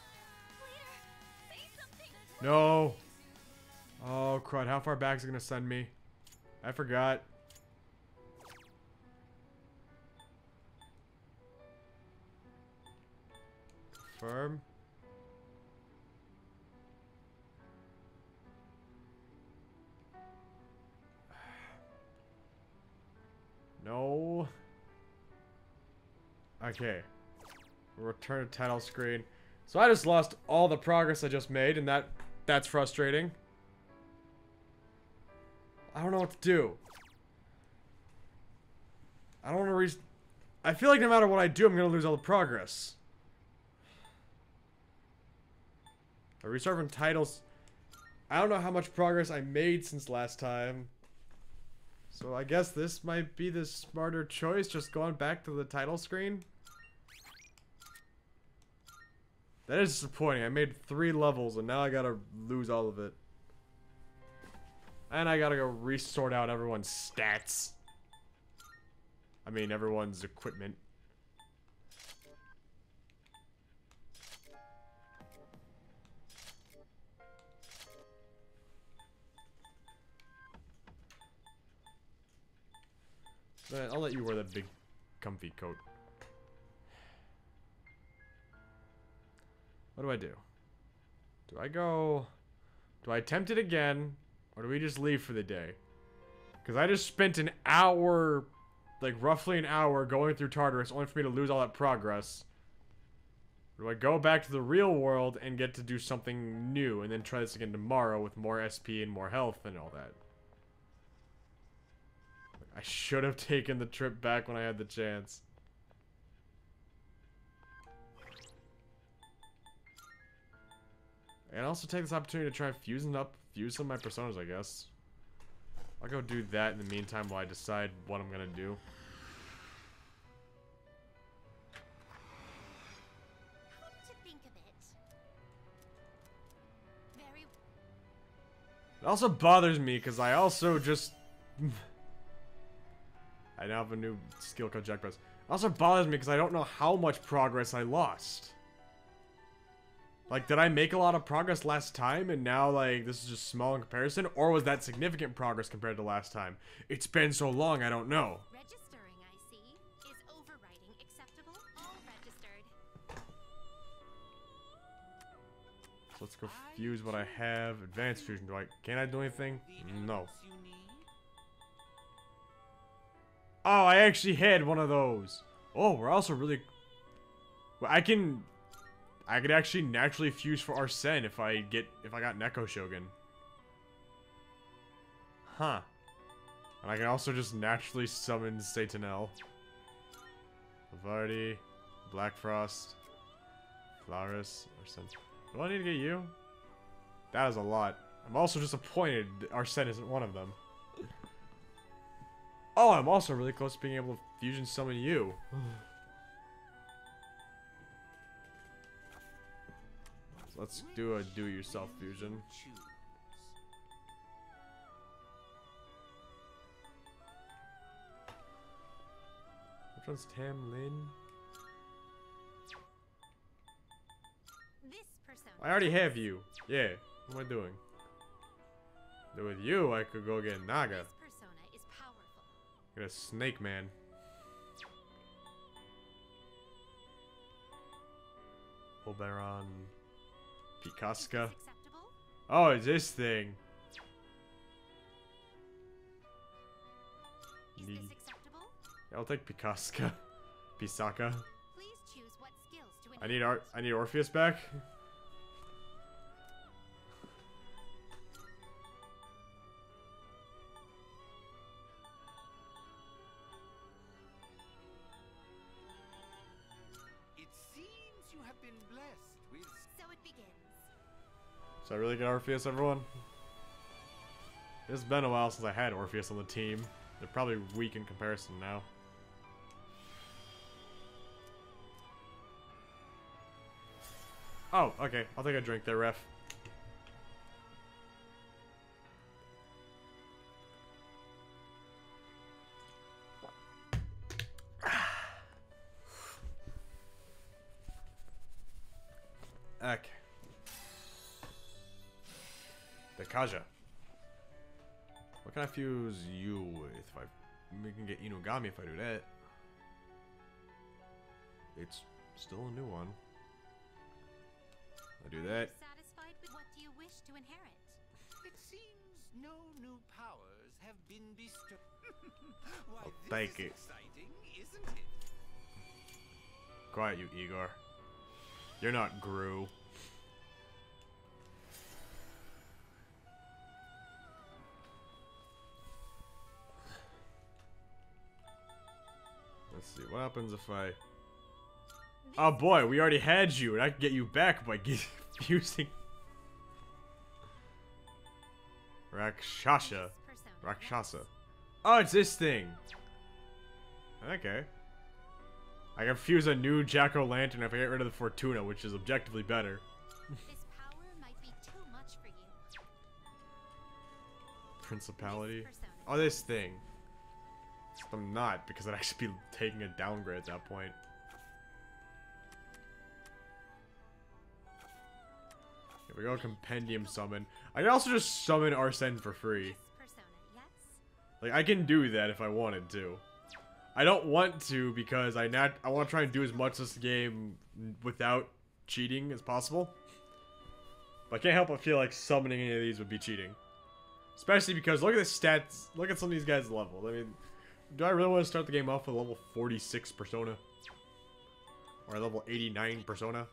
Leader, say something. No. Oh, crud. How far back is it going to send me? I forgot. Firm. Okay. Return to title screen. So I just lost all the progress I just made, and that that's frustrating. I don't know what to do. I don't want to re- I feel like no matter what I do, I'm going to lose all the progress. I restart from titles. I don't know how much progress I made since last time. So I guess this might be the smarter choice, just going back to the title screen. That is disappointing. I made three levels and now I gotta lose all of it. And I gotta go resort out everyone's stats. I mean, everyone's equipment. I'll let you wear that big, comfy coat. What do I do? Do I go... Do I attempt it again? Or do we just leave for the day? Because I just spent an hour, like roughly an hour, going through Tartarus only for me to lose all that progress. Or do I go back to the real world and get to do something new and then try this again tomorrow with more SP and more health and all that? I should have (laughs) taken the trip back when I had the chance. And also take this opportunity to try fusing up, fuse some of my personas, I guess. I'll go do that in the meantime while I decide what I'm gonna do. Come to think of it. It also bothers me because I also just... (laughs) I now have a new skill called Jack Press. It also bothers me because I don't know how much progress I lost. Like, did I make a lot of progress last time and now, like, this is just small in comparison? Or was that significant progress compared to last time? It's been so long, I don't know. registering, I see. Is overwriting acceptable? All registered. So let's go fuse what I have. Advanced fusion. Do I, can I do anything? No. Oh, I actually had one of those. Oh, we're also really... I can... I could actually naturally fuse for Arsene if I get... If I got Neko Shogun. Huh. And I can also just naturally summon Satanael. Lavardi, Black Frost, Flauros, Arsene. Do I need to get you? That is a lot. I'm also disappointed that Arsene isn't one of them. Oh, I'm also really close to being able to fusion summon you. (sighs) (sighs) (sighs) let's do a do-yourself fusion. Which one's Tam Lin? This persona. I already have you. Yeah. What am I doing? Then With you, I could go get Naga. This persona is powerful. Get a snake man. Oberon. Is Pikaska. Oh, it's this thing. Is acceptable? I'll take Pikaska. (laughs) Pisaca. Please choose what skills to I need. Art. I need Orpheus back. So I really get Orpheus, everyone? It's been a while since I had Orpheus on the team. They're probably weak in comparison now. Oh, okay. I'll take a drink there, ref. Fuse you with? If I, we can get Inugami if I do that. It's still a new one. I do that. Satisfied with what do you wish to inherit? It seems no new powers have been bestowed. (laughs) Why, I'll this take is it. exciting, isn't it? Quiet, you Igor. You're not Gru. Let's see, what happens if I... Oh boy, we already had you, and I can get you back by (laughs) using... Rakshasha. Persona, Rakshasa. Oh, it's this thing! Okay. I can fuse a new Jack-O-Lantern if I get rid of the Fortuna, which is objectively better. This power might be too much for you. Principality. Oh, this thing. I'm not, because I'd actually be taking a downgrade at that point. Here we go, Compendium Summon. I can also just summon Arsene for free. Persona, yes? Like, I can do that if I wanted to. I don't want to because I not I want to try and do as much this game without cheating as possible. But I can't help but feel like summoning any of these would be cheating. Especially because look at the stats. Look at some of these guys' level. I mean, do I really want to start the game off with a level 46 Persona? Or level 89 Persona?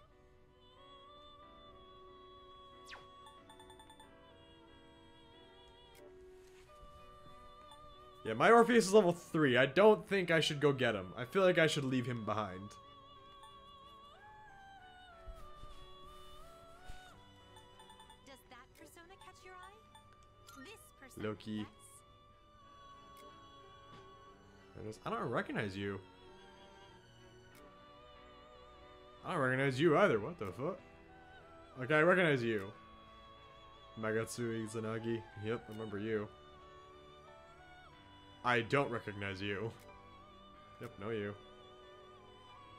Yeah, my Orpheus is level 3. I don't think I should go get him. I feel like I should leave him behind. Does I don't recognize you. I don't recognize you either. What the fuck? Okay, I recognize you. Magatsu-Izanagi. Yep, I remember you. I don't recognize you. Yep, know you.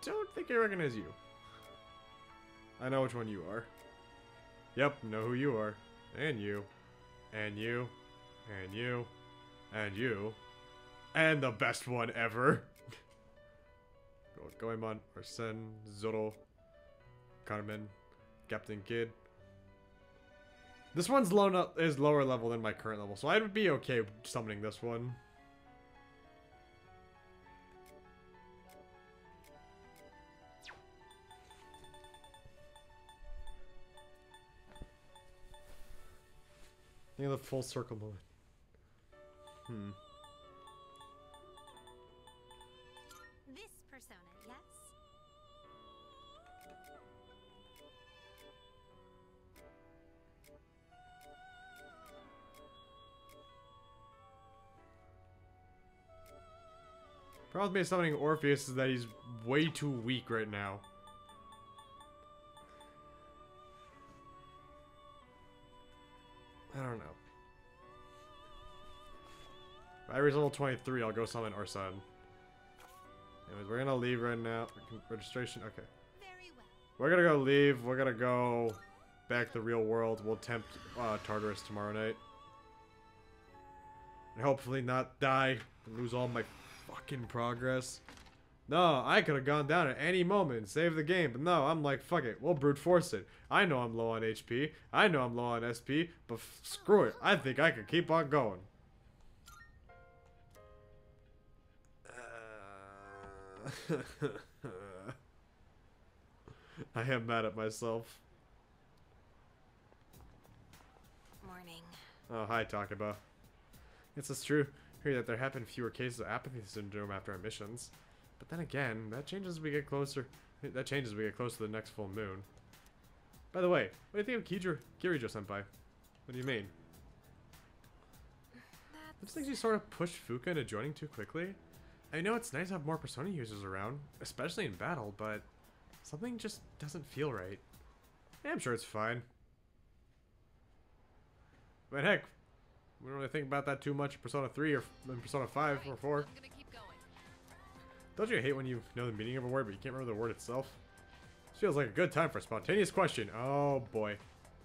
Don't think I recognize you. I know which one you are. Yep, know who you are. And you. And you. And you. And you. And the best one ever. Go- Goemon, Arsene, Zorro, Carmen, Captain Kidd. This one's low no- is lower level than my current level, so I would be okay summoning this one. Think of the full circle moment. Hmm. Problem with me summoning Orpheus is that he's way too weak right now. I don't know. If I reach level 23, I'll go summon Arsene. Anyways, we're gonna leave right now. Registration, okay. Well. We're gonna go leave. We're gonna go back to the real world. We'll tempt uh, Tartarus tomorrow night. And hopefully not die and lose all my fucking progress. No, I could have gone down at any moment and saved the game, but no, I'm like, fuck it, we'll brute force it. I know I'm low on HP, I know I'm low on SP, but f- screw it, I think I could keep on going. Uh, (laughs) I am mad at myself. Morning. Oh, hi, Takeba. Yes, it's true. Hear that there have been fewer cases of apathy syndrome after our missions. But then again, that changes as we get closer. That changes as we get close to the next full moon. By the way, what do you think of Kijiro, Kirijo Senpai? What do you mean? Don't you think she sort of pushed Fuuka into joining too quickly? I know it's nice to have more Persona users around, especially in battle, but something just doesn't feel right. Yeah, I'm sure it's fine. But heck, we don't really think about that too much in Persona 3 or in Persona 5 or 4. I'm gonna keep going. Don't you hate when you know the meaning of a word but you can't remember the word itself? This feels like a good time for a spontaneous question. Oh boy.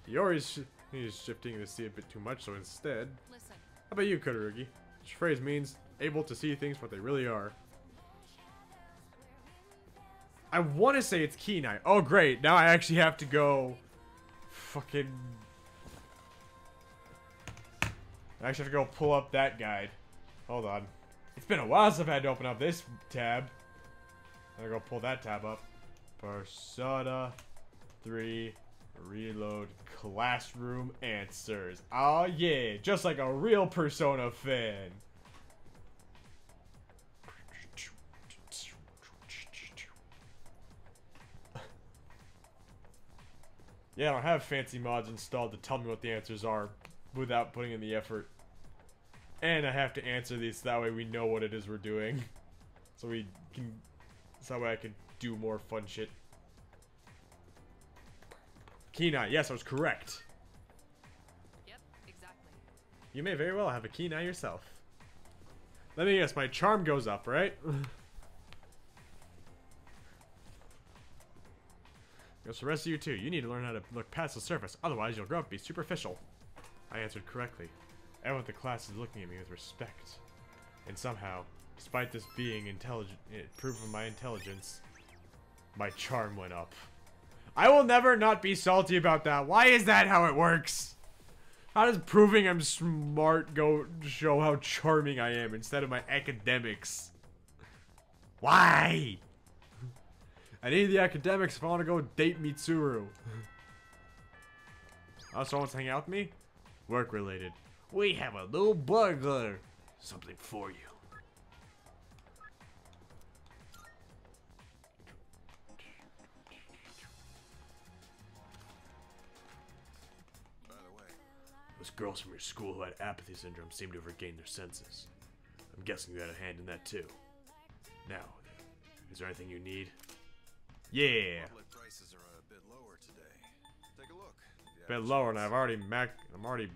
Yori's He's shifting to see a bit too much, so instead, Listen, how about you, Kodarugi? This phrase means able to see things what they really are. I want to say it's Kenai. Oh, great. Now I actually have to go fucking... I actually have to go pull up that guide. Hold on. It's been a while since I've had to open up this tab. I'm gonna go pull that tab up. Persona 3 Reload Classroom Answers. Oh yeah, just like a real Persona fan. (laughs) Yeah, I don't have fancy mods installed to tell me what the answers are without putting in the effort. And I have to answer these so that way we know what it is we're doing. So we can so that way I can do more fun shit. Kenai, yes, I was correct. yep, exactly. You may very well have a Kenai yourself. Let me guess, my charm goes up, right? (laughs) Goes the rest of you too. You need to learn how to look past the surface, otherwise you'll grow up to be superficial. I answered correctly. Everyone at the class is looking at me with respect. And somehow, despite this being intelligent, eh, proof of my intelligence, my charm went up. I will never not be salty about that. Why is that how it works? How does proving I'm smart go show how charming I am instead of my academics? Why? I need the academics if I want to go date Mitsuru. (laughs) Also wants to hang out with me? Work related. We have a little burglar. Something for you. By the way, Those girls from your school who had apathy syndrome seem to have regained their senses. I'm guessing you had a hand in that too. Now, is there anything you need? Yeah, a bit lower, and. I've already mac. I'm already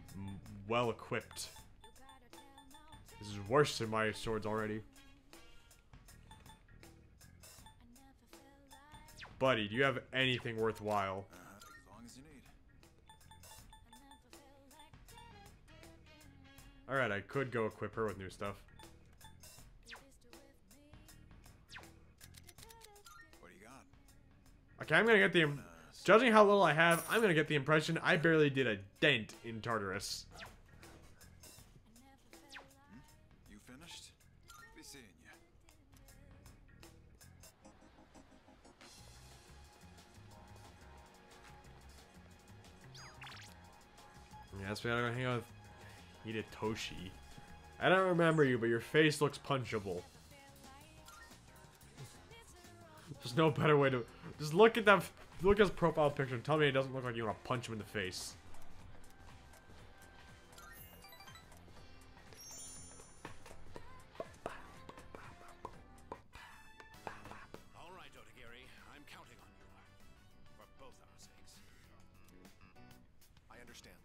well equipped. This is worse than my swords already. Buddy, do you have anything worthwhile? Uh-huh, as long as you need. Alright, I could go equip her with new stuff. What do you got? Okay, I'm gonna get the. Im- Judging how little I have, I'm gonna get the impression I barely did a dent in Tartarus. You finished? Be seeing you. Yeah, that's why I'm gonna hang out with Hidetoshi. I don't remember you, but your face looks punchable. There's no better way to just look at that. Look at his profile picture and tell me it doesn't look like you want to punch him in the face. All right, Odagiri, I'm counting on you. For both our sakes. I understand.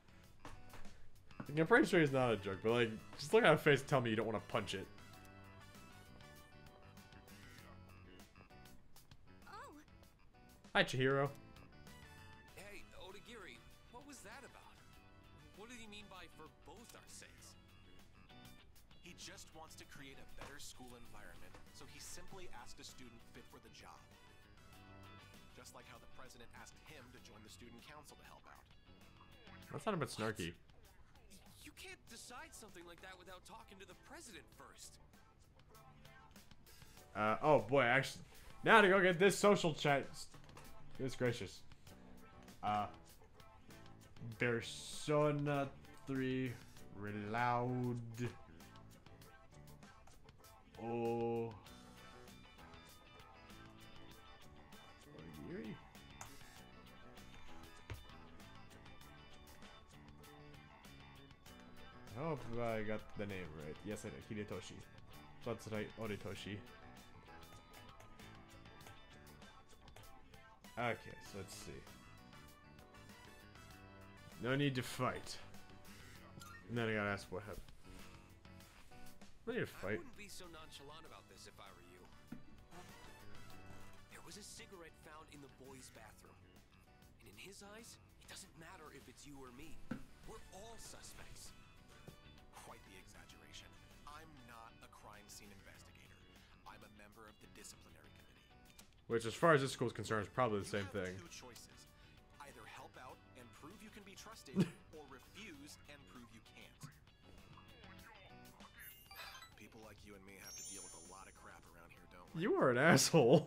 I'm pretty sure he's not a jerk, but like, just look at his face and tell me you don't want to punch it. Hi, Chihiro. Hey, Odagiri, what was that about? What did he mean by for both our sakes? He just wants to create a better school environment, so he simply asked a student fit for the job. Just like how the president asked him to join the student council to help out. That's not a bit snarky. You can't decide something like that without talking to the president first. Uh, oh boy, actually, now to go get this social chat. Goodness gracious. Uh, Persona 3 Reload. Oh. Onigiri? I hope I got the name right. Yes, I did. Hidetoshi. That's right, Oritoshi. Okay, so let's see. No need to fight. And then I gotta ask what happened. No need to I fight. wouldn't be so nonchalant about this if I were you. There was a cigarette found in the boys' bathroom. And in his eyes, it doesn't matter if it's you or me. We're all suspects. Quite the exaggeration. I'm not a crime scene investigator. Which, as far as this school is concerned, is probably the same thing. Two choices: either help out and prove you can be trusted, (laughs) or refuse and prove you can't. People like you and me have to deal with a lot of crap around here, don't we? You are an asshole.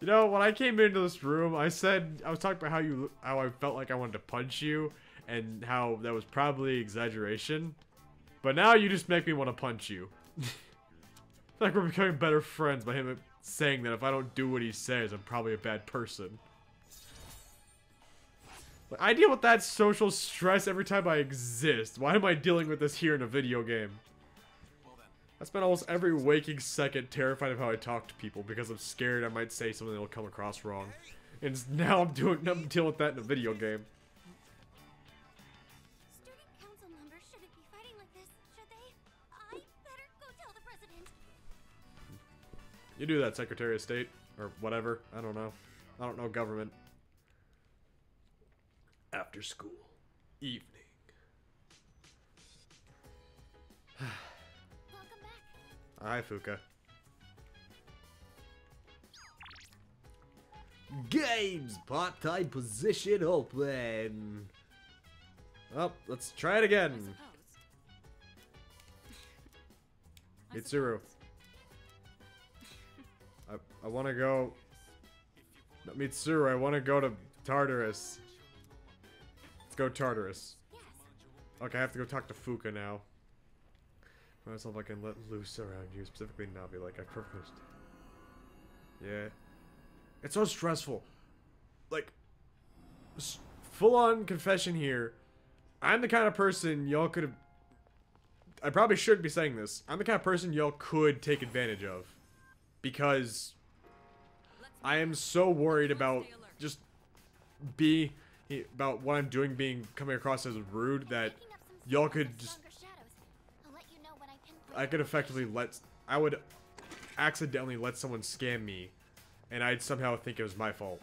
You know, when I came into this room, I said I was talking about how you how I felt like I wanted to punch you and how that was probably exaggeration. But now you just make me want to punch you. (laughs) like we're becoming better friends by him saying that if I don't do what he says, I'm probably a bad person. Like, I deal with that social stress every time I exist. Why am I dealing with this here in a video game? I spend almost every waking second terrified of how I talk to people because I'm scared I might say something that'll come across wrong. And (laughs) now I'm doing I'm dealing with that in a video game. You do that, Secretary of State or whatever. I don't know. I don't know government. After school, evening. Welcome (sighs) back. Hi, Fuuka. Games part-time position open. Oh, let's try it again. suppose. I Mitsuru. suppose. I, want to go. Mitsuru, I want to go to Tartarus. Let's go Tartarus. Okay, I have to go talk to Fuuka now. Myself, I can let loose around you, specifically Navi, like I perfectly. Yeah. It's so stressful. Like, full on confession here. I'm the kind of person y'all could have. I probably shouldn't be saying this. I'm the kind of person y'all could take advantage of. Because I am so worried about just be about what I'm doing being coming across as rude that Picking up some y'all could just stronger shadows. I'll let you know when I pinpoint I could effectively let I would accidentally let someone scam me and I'd somehow think it was my fault.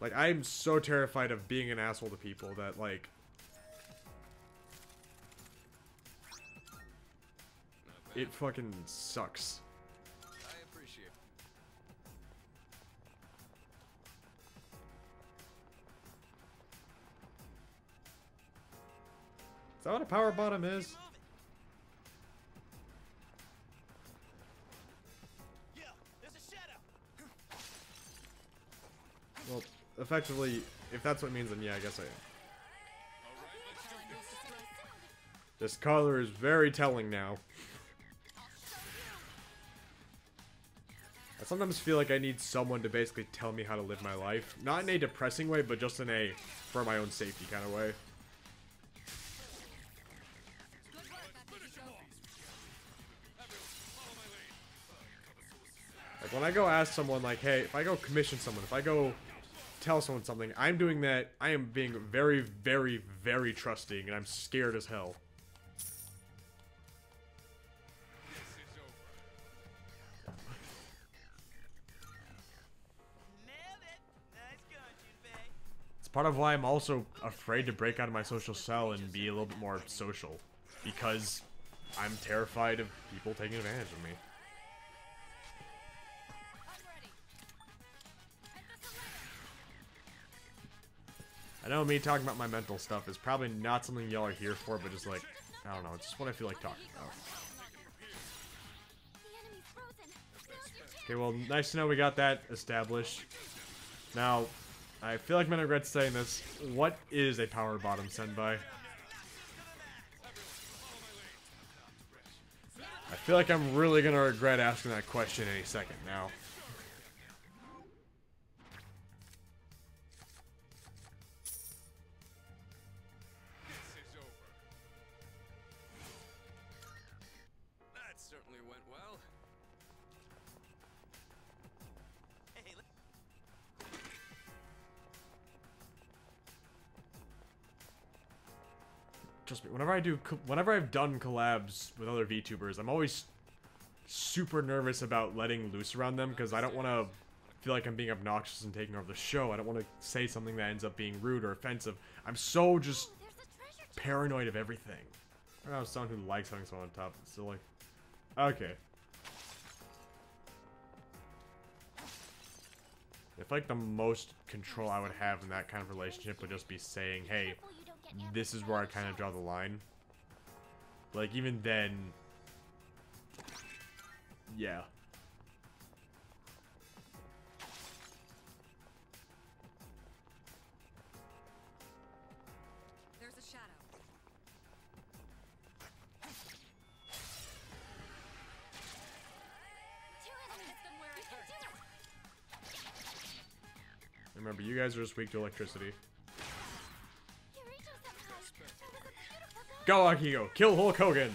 Like I'm so terrified of being an asshole to people that like it fucking sucks. I appreciate Is that what a power bottom is? Keep moving. Yo, there's a shadow. Well, effectively, if that's what it means, then yeah, I guess I am. This color is very telling now. Sometimes feel like I need someone to basically tell me how to live my life. Not in a depressing way, but just in a for my own safety kind of way. Like when I go ask someone like, hey, if I go commission someone, if I go tell someone something, I'm doing that, I am being very, very, very trusting, and I'm scared as hell. Part of why I'm also afraid to break out of my social cell and be a little bit more social. Because I'm terrified of people taking advantage of me. I know me talking about my mental stuff is probably not something y'all are here for, but just like, I don't know, it's just what I feel like talking about. Okay, well, nice to know we got that established. Now, I feel like I'm gonna regret saying this. What is a power bottom, Senpai? I feel like I'm really gonna regret asking that question any second now. Trust me, whenever I do, whenever I've done collabs with other VTubers, I'm always super nervous about letting loose around them because I don't want to feel like I'm being obnoxious and taking over the show. I don't want to say something that ends up being rude or offensive. I'm so just paranoid of everything. I don't know someone who likes having someone on top. It's still like, okay. I feel like the most control I would have in that kind of relationship would just be saying, hey, Careful you don't get this is where I kind of draw the line. Like, even then, yeah. There's a shadow. Two enemies. Hit them where You can do it. Remember, you guys are just weak to electricity. Go, Akio! Kill Hulk Hogan!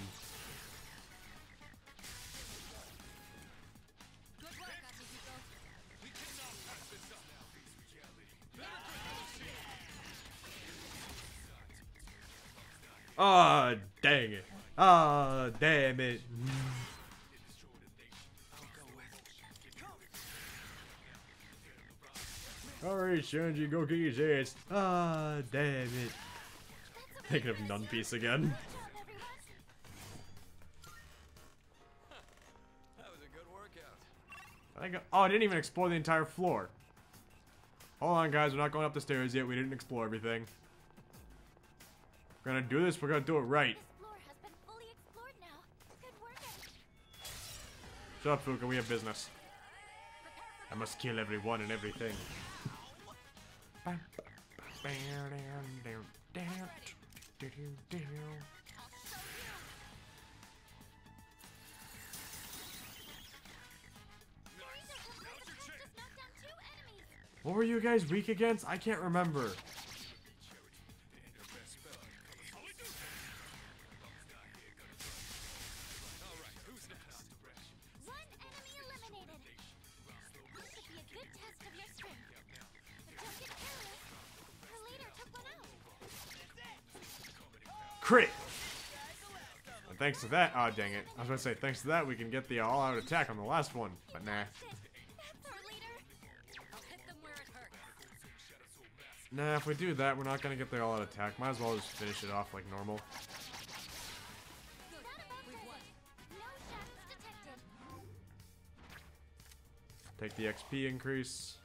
Ah, dang it. Ah, damn it. Alright, Shanji, go kick his ass. Ah, damn it. That's a Thinking of very Nun Piece again. Good. That was a good workout. I got, oh, I didn't even explore the entire floor. Hold on, guys. We're not going up the stairs yet. We didn't explore everything. We're gonna do this. We're gonna do it right. This floor has been fully explored now. Good work. Eddie. Shut up, Fuuka. We have business. I must kill everyone and everything. What were you guys weak against? I can't remember. Thanks to that, oh dang it. I was gonna say, thanks to that, we can get the all-out attack on the last one. But nah. Nah, if we do that, we're not gonna get the all-out attack. Might as well just finish it off like normal. Take the XP increase.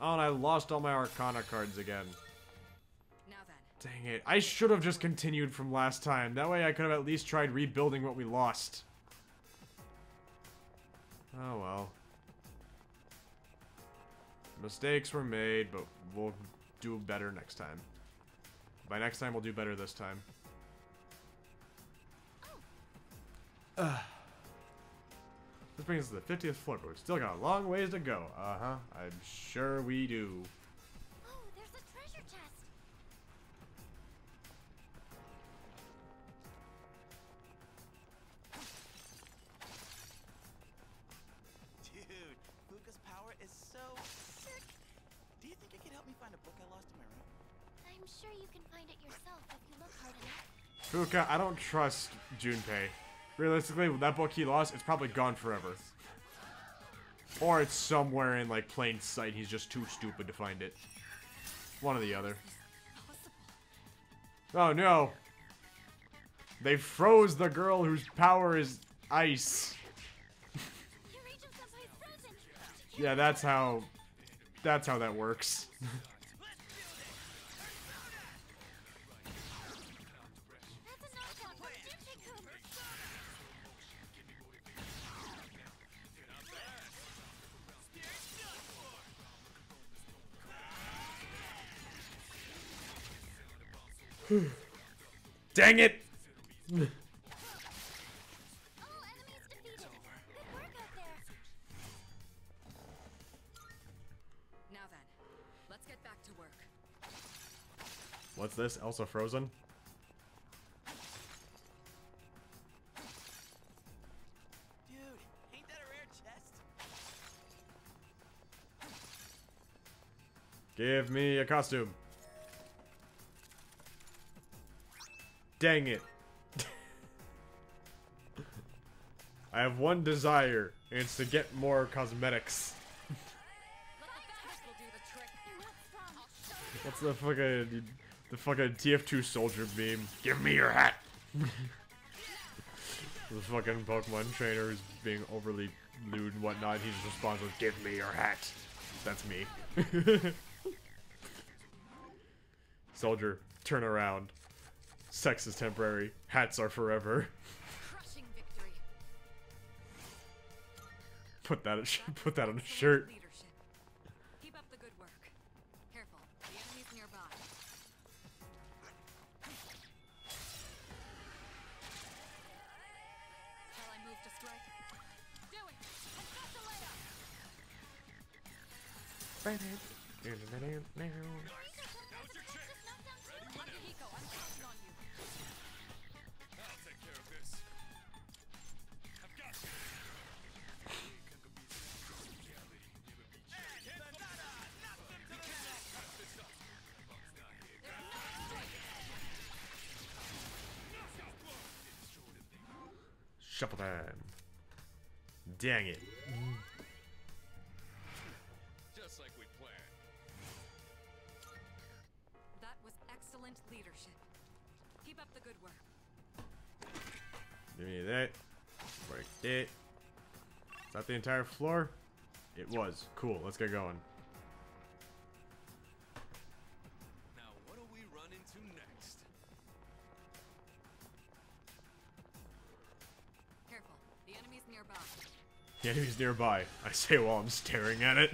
Oh, and I lost all my Arcana cards again. Dang it. I should have just continued from last time. That way I could have at least tried rebuilding what we lost. Oh well. Mistakes were made, but we'll do better next time. By next time, we'll do better this time. (sighs) This brings us to the 50th floor, but we've still got a long ways to go. Uh-huh. I'm sure we do. Fuuka, I don't trust Junpei. Realistically, with that book he lost, it's probably gone forever. Or it's somewhere in like plain sight. He's just too stupid to find it. One or the other. Oh no! They froze the girl whose power is ice. (laughs) Yeah, that's how. That's how that works. (laughs) to work. What's this? Elsa frozen? Dude, ain't that a rare chest? Give me a costume. Dang it. I have one desire, and it's to get more cosmetics. What's the fucking the fucking TF2 soldier beam? Give me your hat. (laughs) the fucking Pokemon trainer is being overly lewd and whatnot. He just responds with "Give me your hat." That's me. (laughs) soldier, turn around. Sex is temporary. Hats are forever. Crushing victory. Put that (laughs) put that on a shirt. Shuffle time. Dang it. Just like we planned. That was excellent leadership. Keep up the good work. Give me that. Break that. Is that the entire floor? It was. Cool, let's get going. The enemy's nearby. I say while I'm staring at it.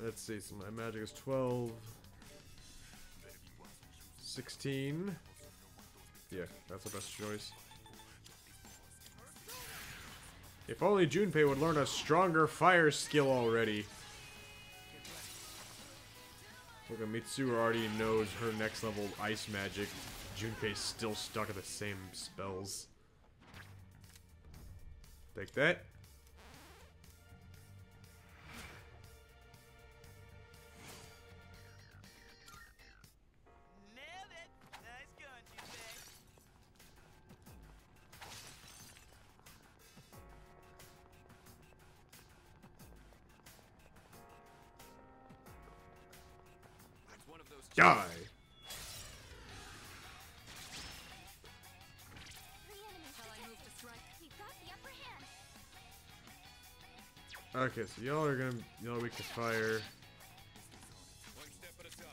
Let's see, so my magic is 12. 16. Yeah, that's the best choice. If only Junpei would learn a stronger fire skill already. Look at Mitsuru already knows her next level ice magic. Junpei's still stuck at the same spells. Take that. Okay, so y'all are gonna y'all are weak to fire. One step at a time.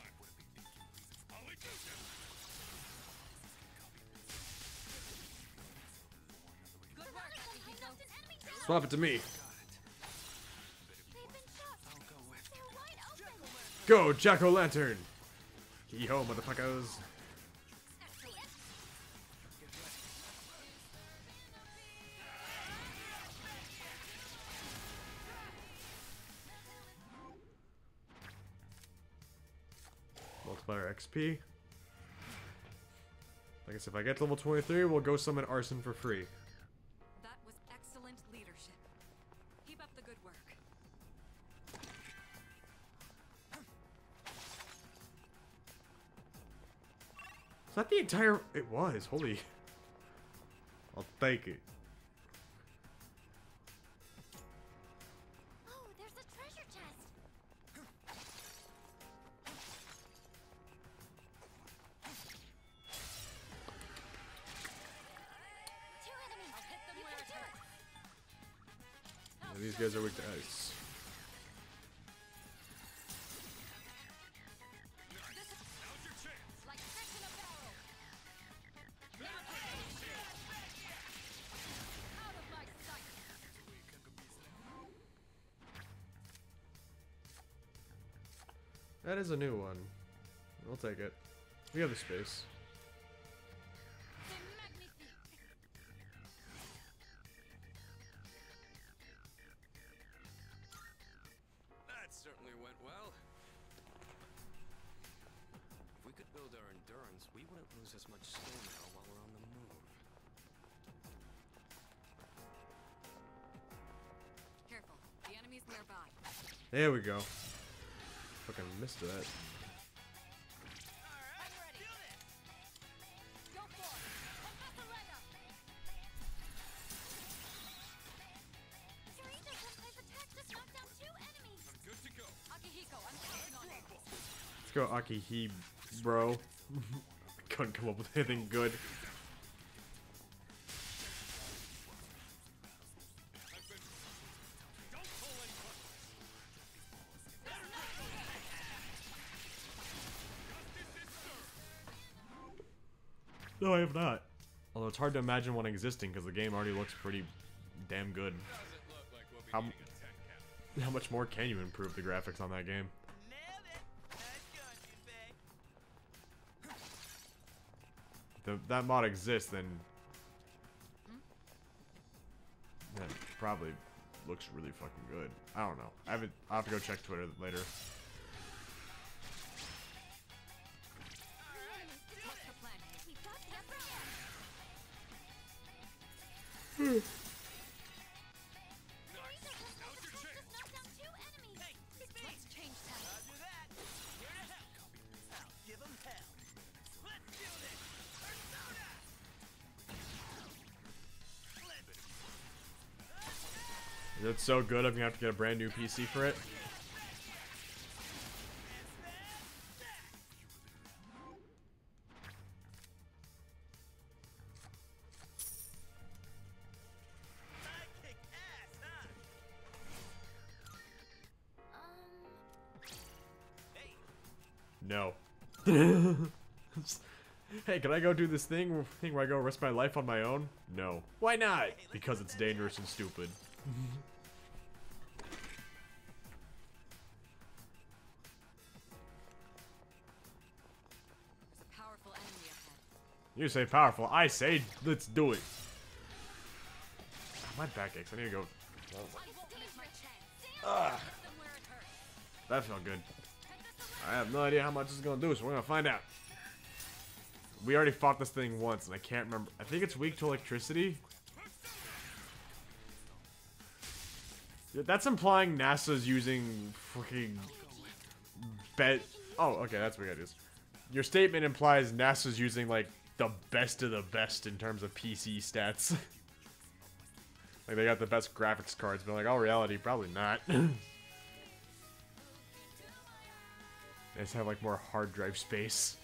I'll eat this. XP. Like I said, if I get to level 23, we'll go summon Arsene for free. That was excellent leadership. Keep up the good work. Is that the entire... It was, holy... I'll take it. Yeah, these guys are weak to ice. That is a new one. We'll take it. We have the space. Go. we go. Fucking missed that. Let's go Akihi, bro. (laughs) Couldn't come up with anything good. Have. Although it's hard to imagine one existing because the game already looks pretty damn good. How, how much more can you improve the graphics on that game? If that mod exists, then that probably looks really fucking good. I don't know. I haven't. I'll have to go check Twitter later. So good. I'm gonna have to get a brand new PC for it. No. Hey, (laughs) hey, can I go do this thing, thing where I go risk my life on my own? No. Why not? Because it's dangerous and stupid. (laughs) You say powerful. I say let's do it. My back aches. I need to go. Hurts. That felt good. I have no idea how much it's gonna do, so we're gonna find out. We already fought this thing once, and I can't remember. I think it's weak to electricity. That's implying NASA's using freaking bet. Oh, okay, that's what it is. Your statement implies NASA's using like the best of the best in terms of PC stats. (laughs) like they got the best graphics cards, but like all reality, probably not. (clears throat) They just have like more hard drive space.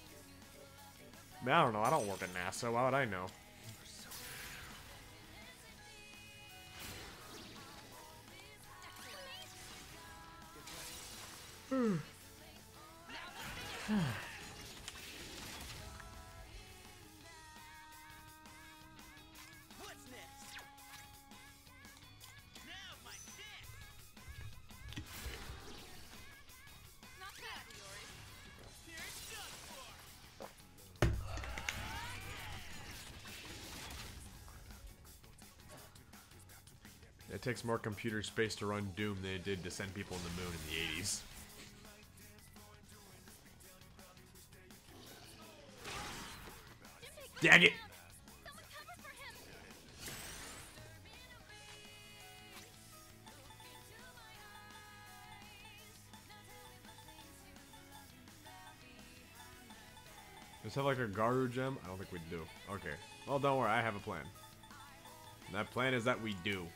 I, mean, I don't know. I don't work at NASA. Why would I know? what's (sighs) (sighs) It takes more computer space to run Doom than it did to send people in the moon in the 80s. Dang it! Does have like a Garu gem? I don't think we do. Okay. Well, don't worry. I have a plan. And that plan is that we do.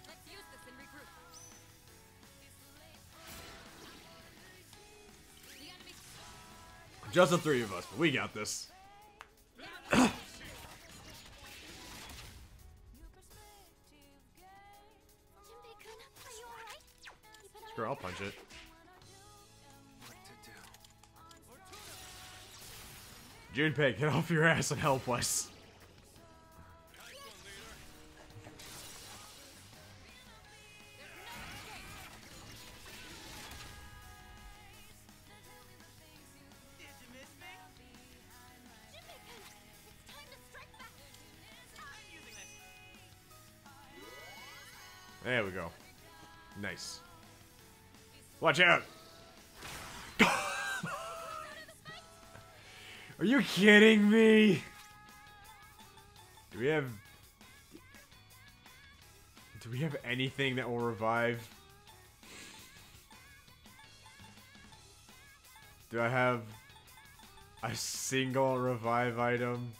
Just the three of us, but we got this. Sure, I'll punch it. Junpei, get off your ass and help us. Watch out. Are you kidding me? Do we have... Do we have anything that will revive? Do I have a single revive item?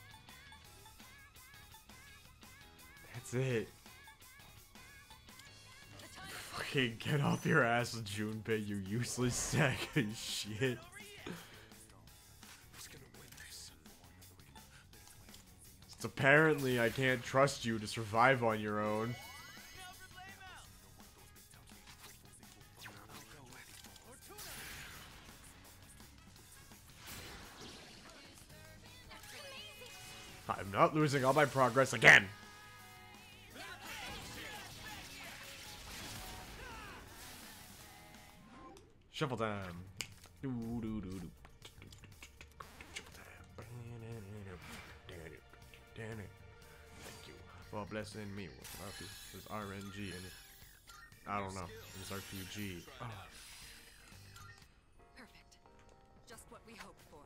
That's it. Fucking get off your ass, Junpei, you useless sack of shit. It's apparently I can't trust you to survive on your own. I'm not losing all my progress again. Shuffle time. Thank you for blessing me with my RNG and it. I don't know. It's RPG. Oh. Perfect. Just what we hoped for.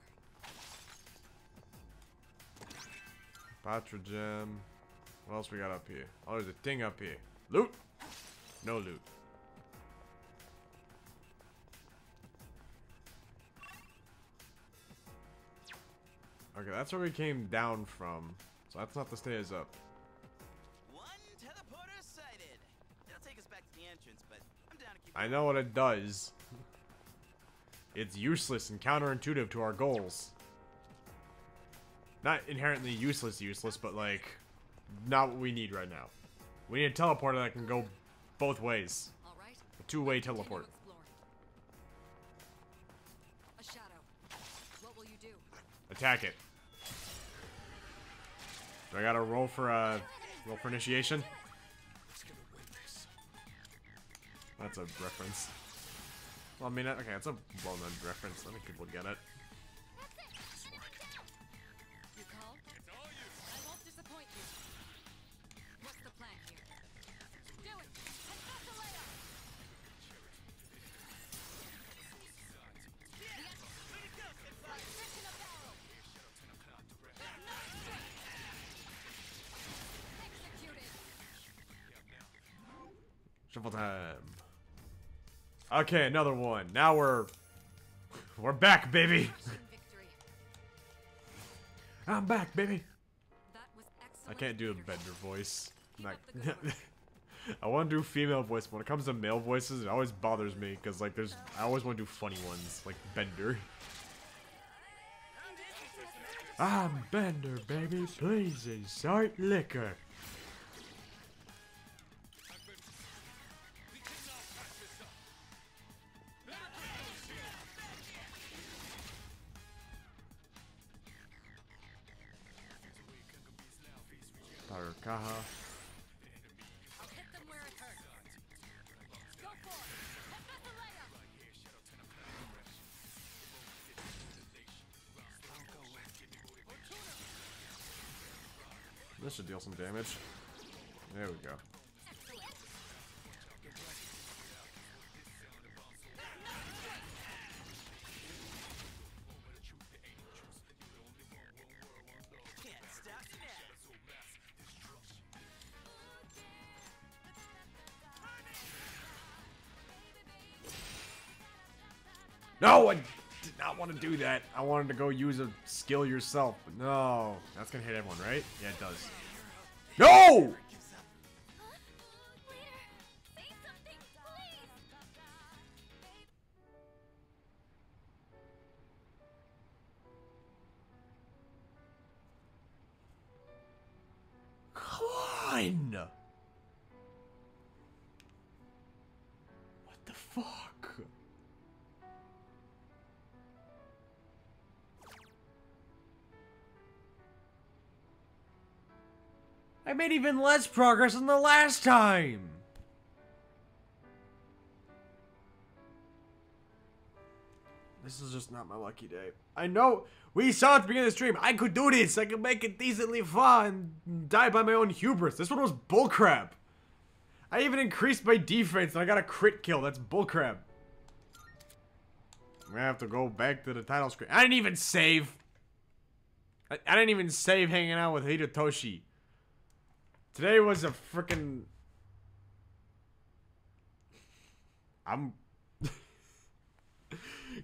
Patra gem. What else we got up here? Oh, there's a thing up here. Loot. No loot. Okay, that's where we came down from. So that's not the stairs up. One teleporter sighted. It'll take us back to the entrance, but I'm down to keep. I know what it does. It's useless and counterintuitive to our goals. Not inherently useless useless, but like, not what we need right now. We need a teleporter that can go both ways. All right. A two-way Continue teleport. A shadow. What will you do? Attack it. Do I gotta roll for uh roll for initiation? That's a reference. Well, I mean, okay, it's a well-known reference. I think people get it. Okay, another one. Now we're we're back, baby. I'm back, baby. I can't do a bender voice. (laughs) I want to do female voice. but When it comes to male voices, it always bothers me because like there's I always want to do funny ones like Bender. I'm Bender, baby. Please insert liquor. Damage. There we go. No, I did not want to do that. I wanted to go use a skill yourself, but no. That's gonna hit everyone, right? Yeah, it does. No! Made even less progress than the last time! This is just not my lucky day. I know we saw at the beginning of the stream. I could do this. I could make it decently fun and die by my own hubris. This one was bullcrap. I even increased my defense and I got a crit kill. That's bullcrap. I'm gonna have to go back to the title screen. I didn't even save. I, I didn't even save hanging out with Hidetoshi. Today was a freaking. I'm (laughs)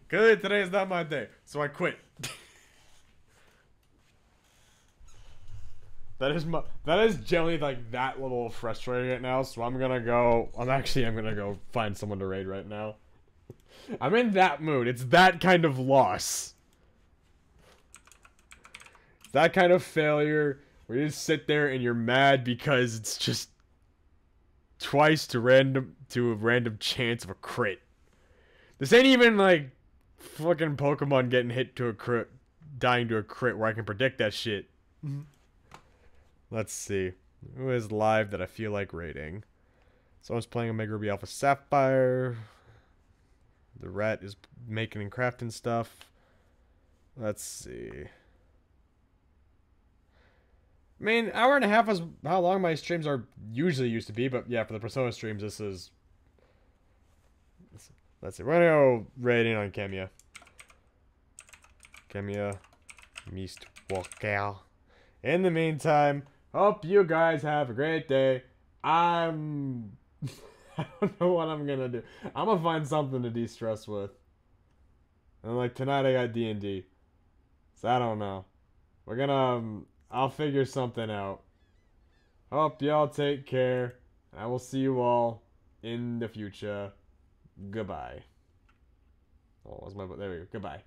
Clearly today is not my day, so I quit. (laughs) that is my that is generally like that little frustrating right now. So I'm gonna go. I'm actually I'm gonna go find someone to raid right now. I'm in that mood. It's that kind of loss. That kind of failure where you just sit there and you're mad because it's just twice to random to a random chance of a crit. This ain't even like fucking Pokemon getting hit to a crit, dying to a crit where I can predict that shit. Mm-hmm. Let's see. Who is live that I feel like rating? Someone's playing Omega Ruby Alpha Sapphire. The rat is making and crafting stuff. Let's see. I mean, hour and a half is how long my streams are usually used to be, but yeah, for the Persona streams, this is. Let's see. We're gonna go rating on Kemia. Kemia, Mist Walkow. In the meantime, hope you guys have a great day. I'm. (laughs) I don't know what I'm gonna do. I'm gonna find something to de-stress with. And like tonight, I got D and D, so I don't know. We're gonna. Um, I'll figure something out. Hope y'all take care. I will see you all in the future. Goodbye. Oh, what's my there we go. Goodbye.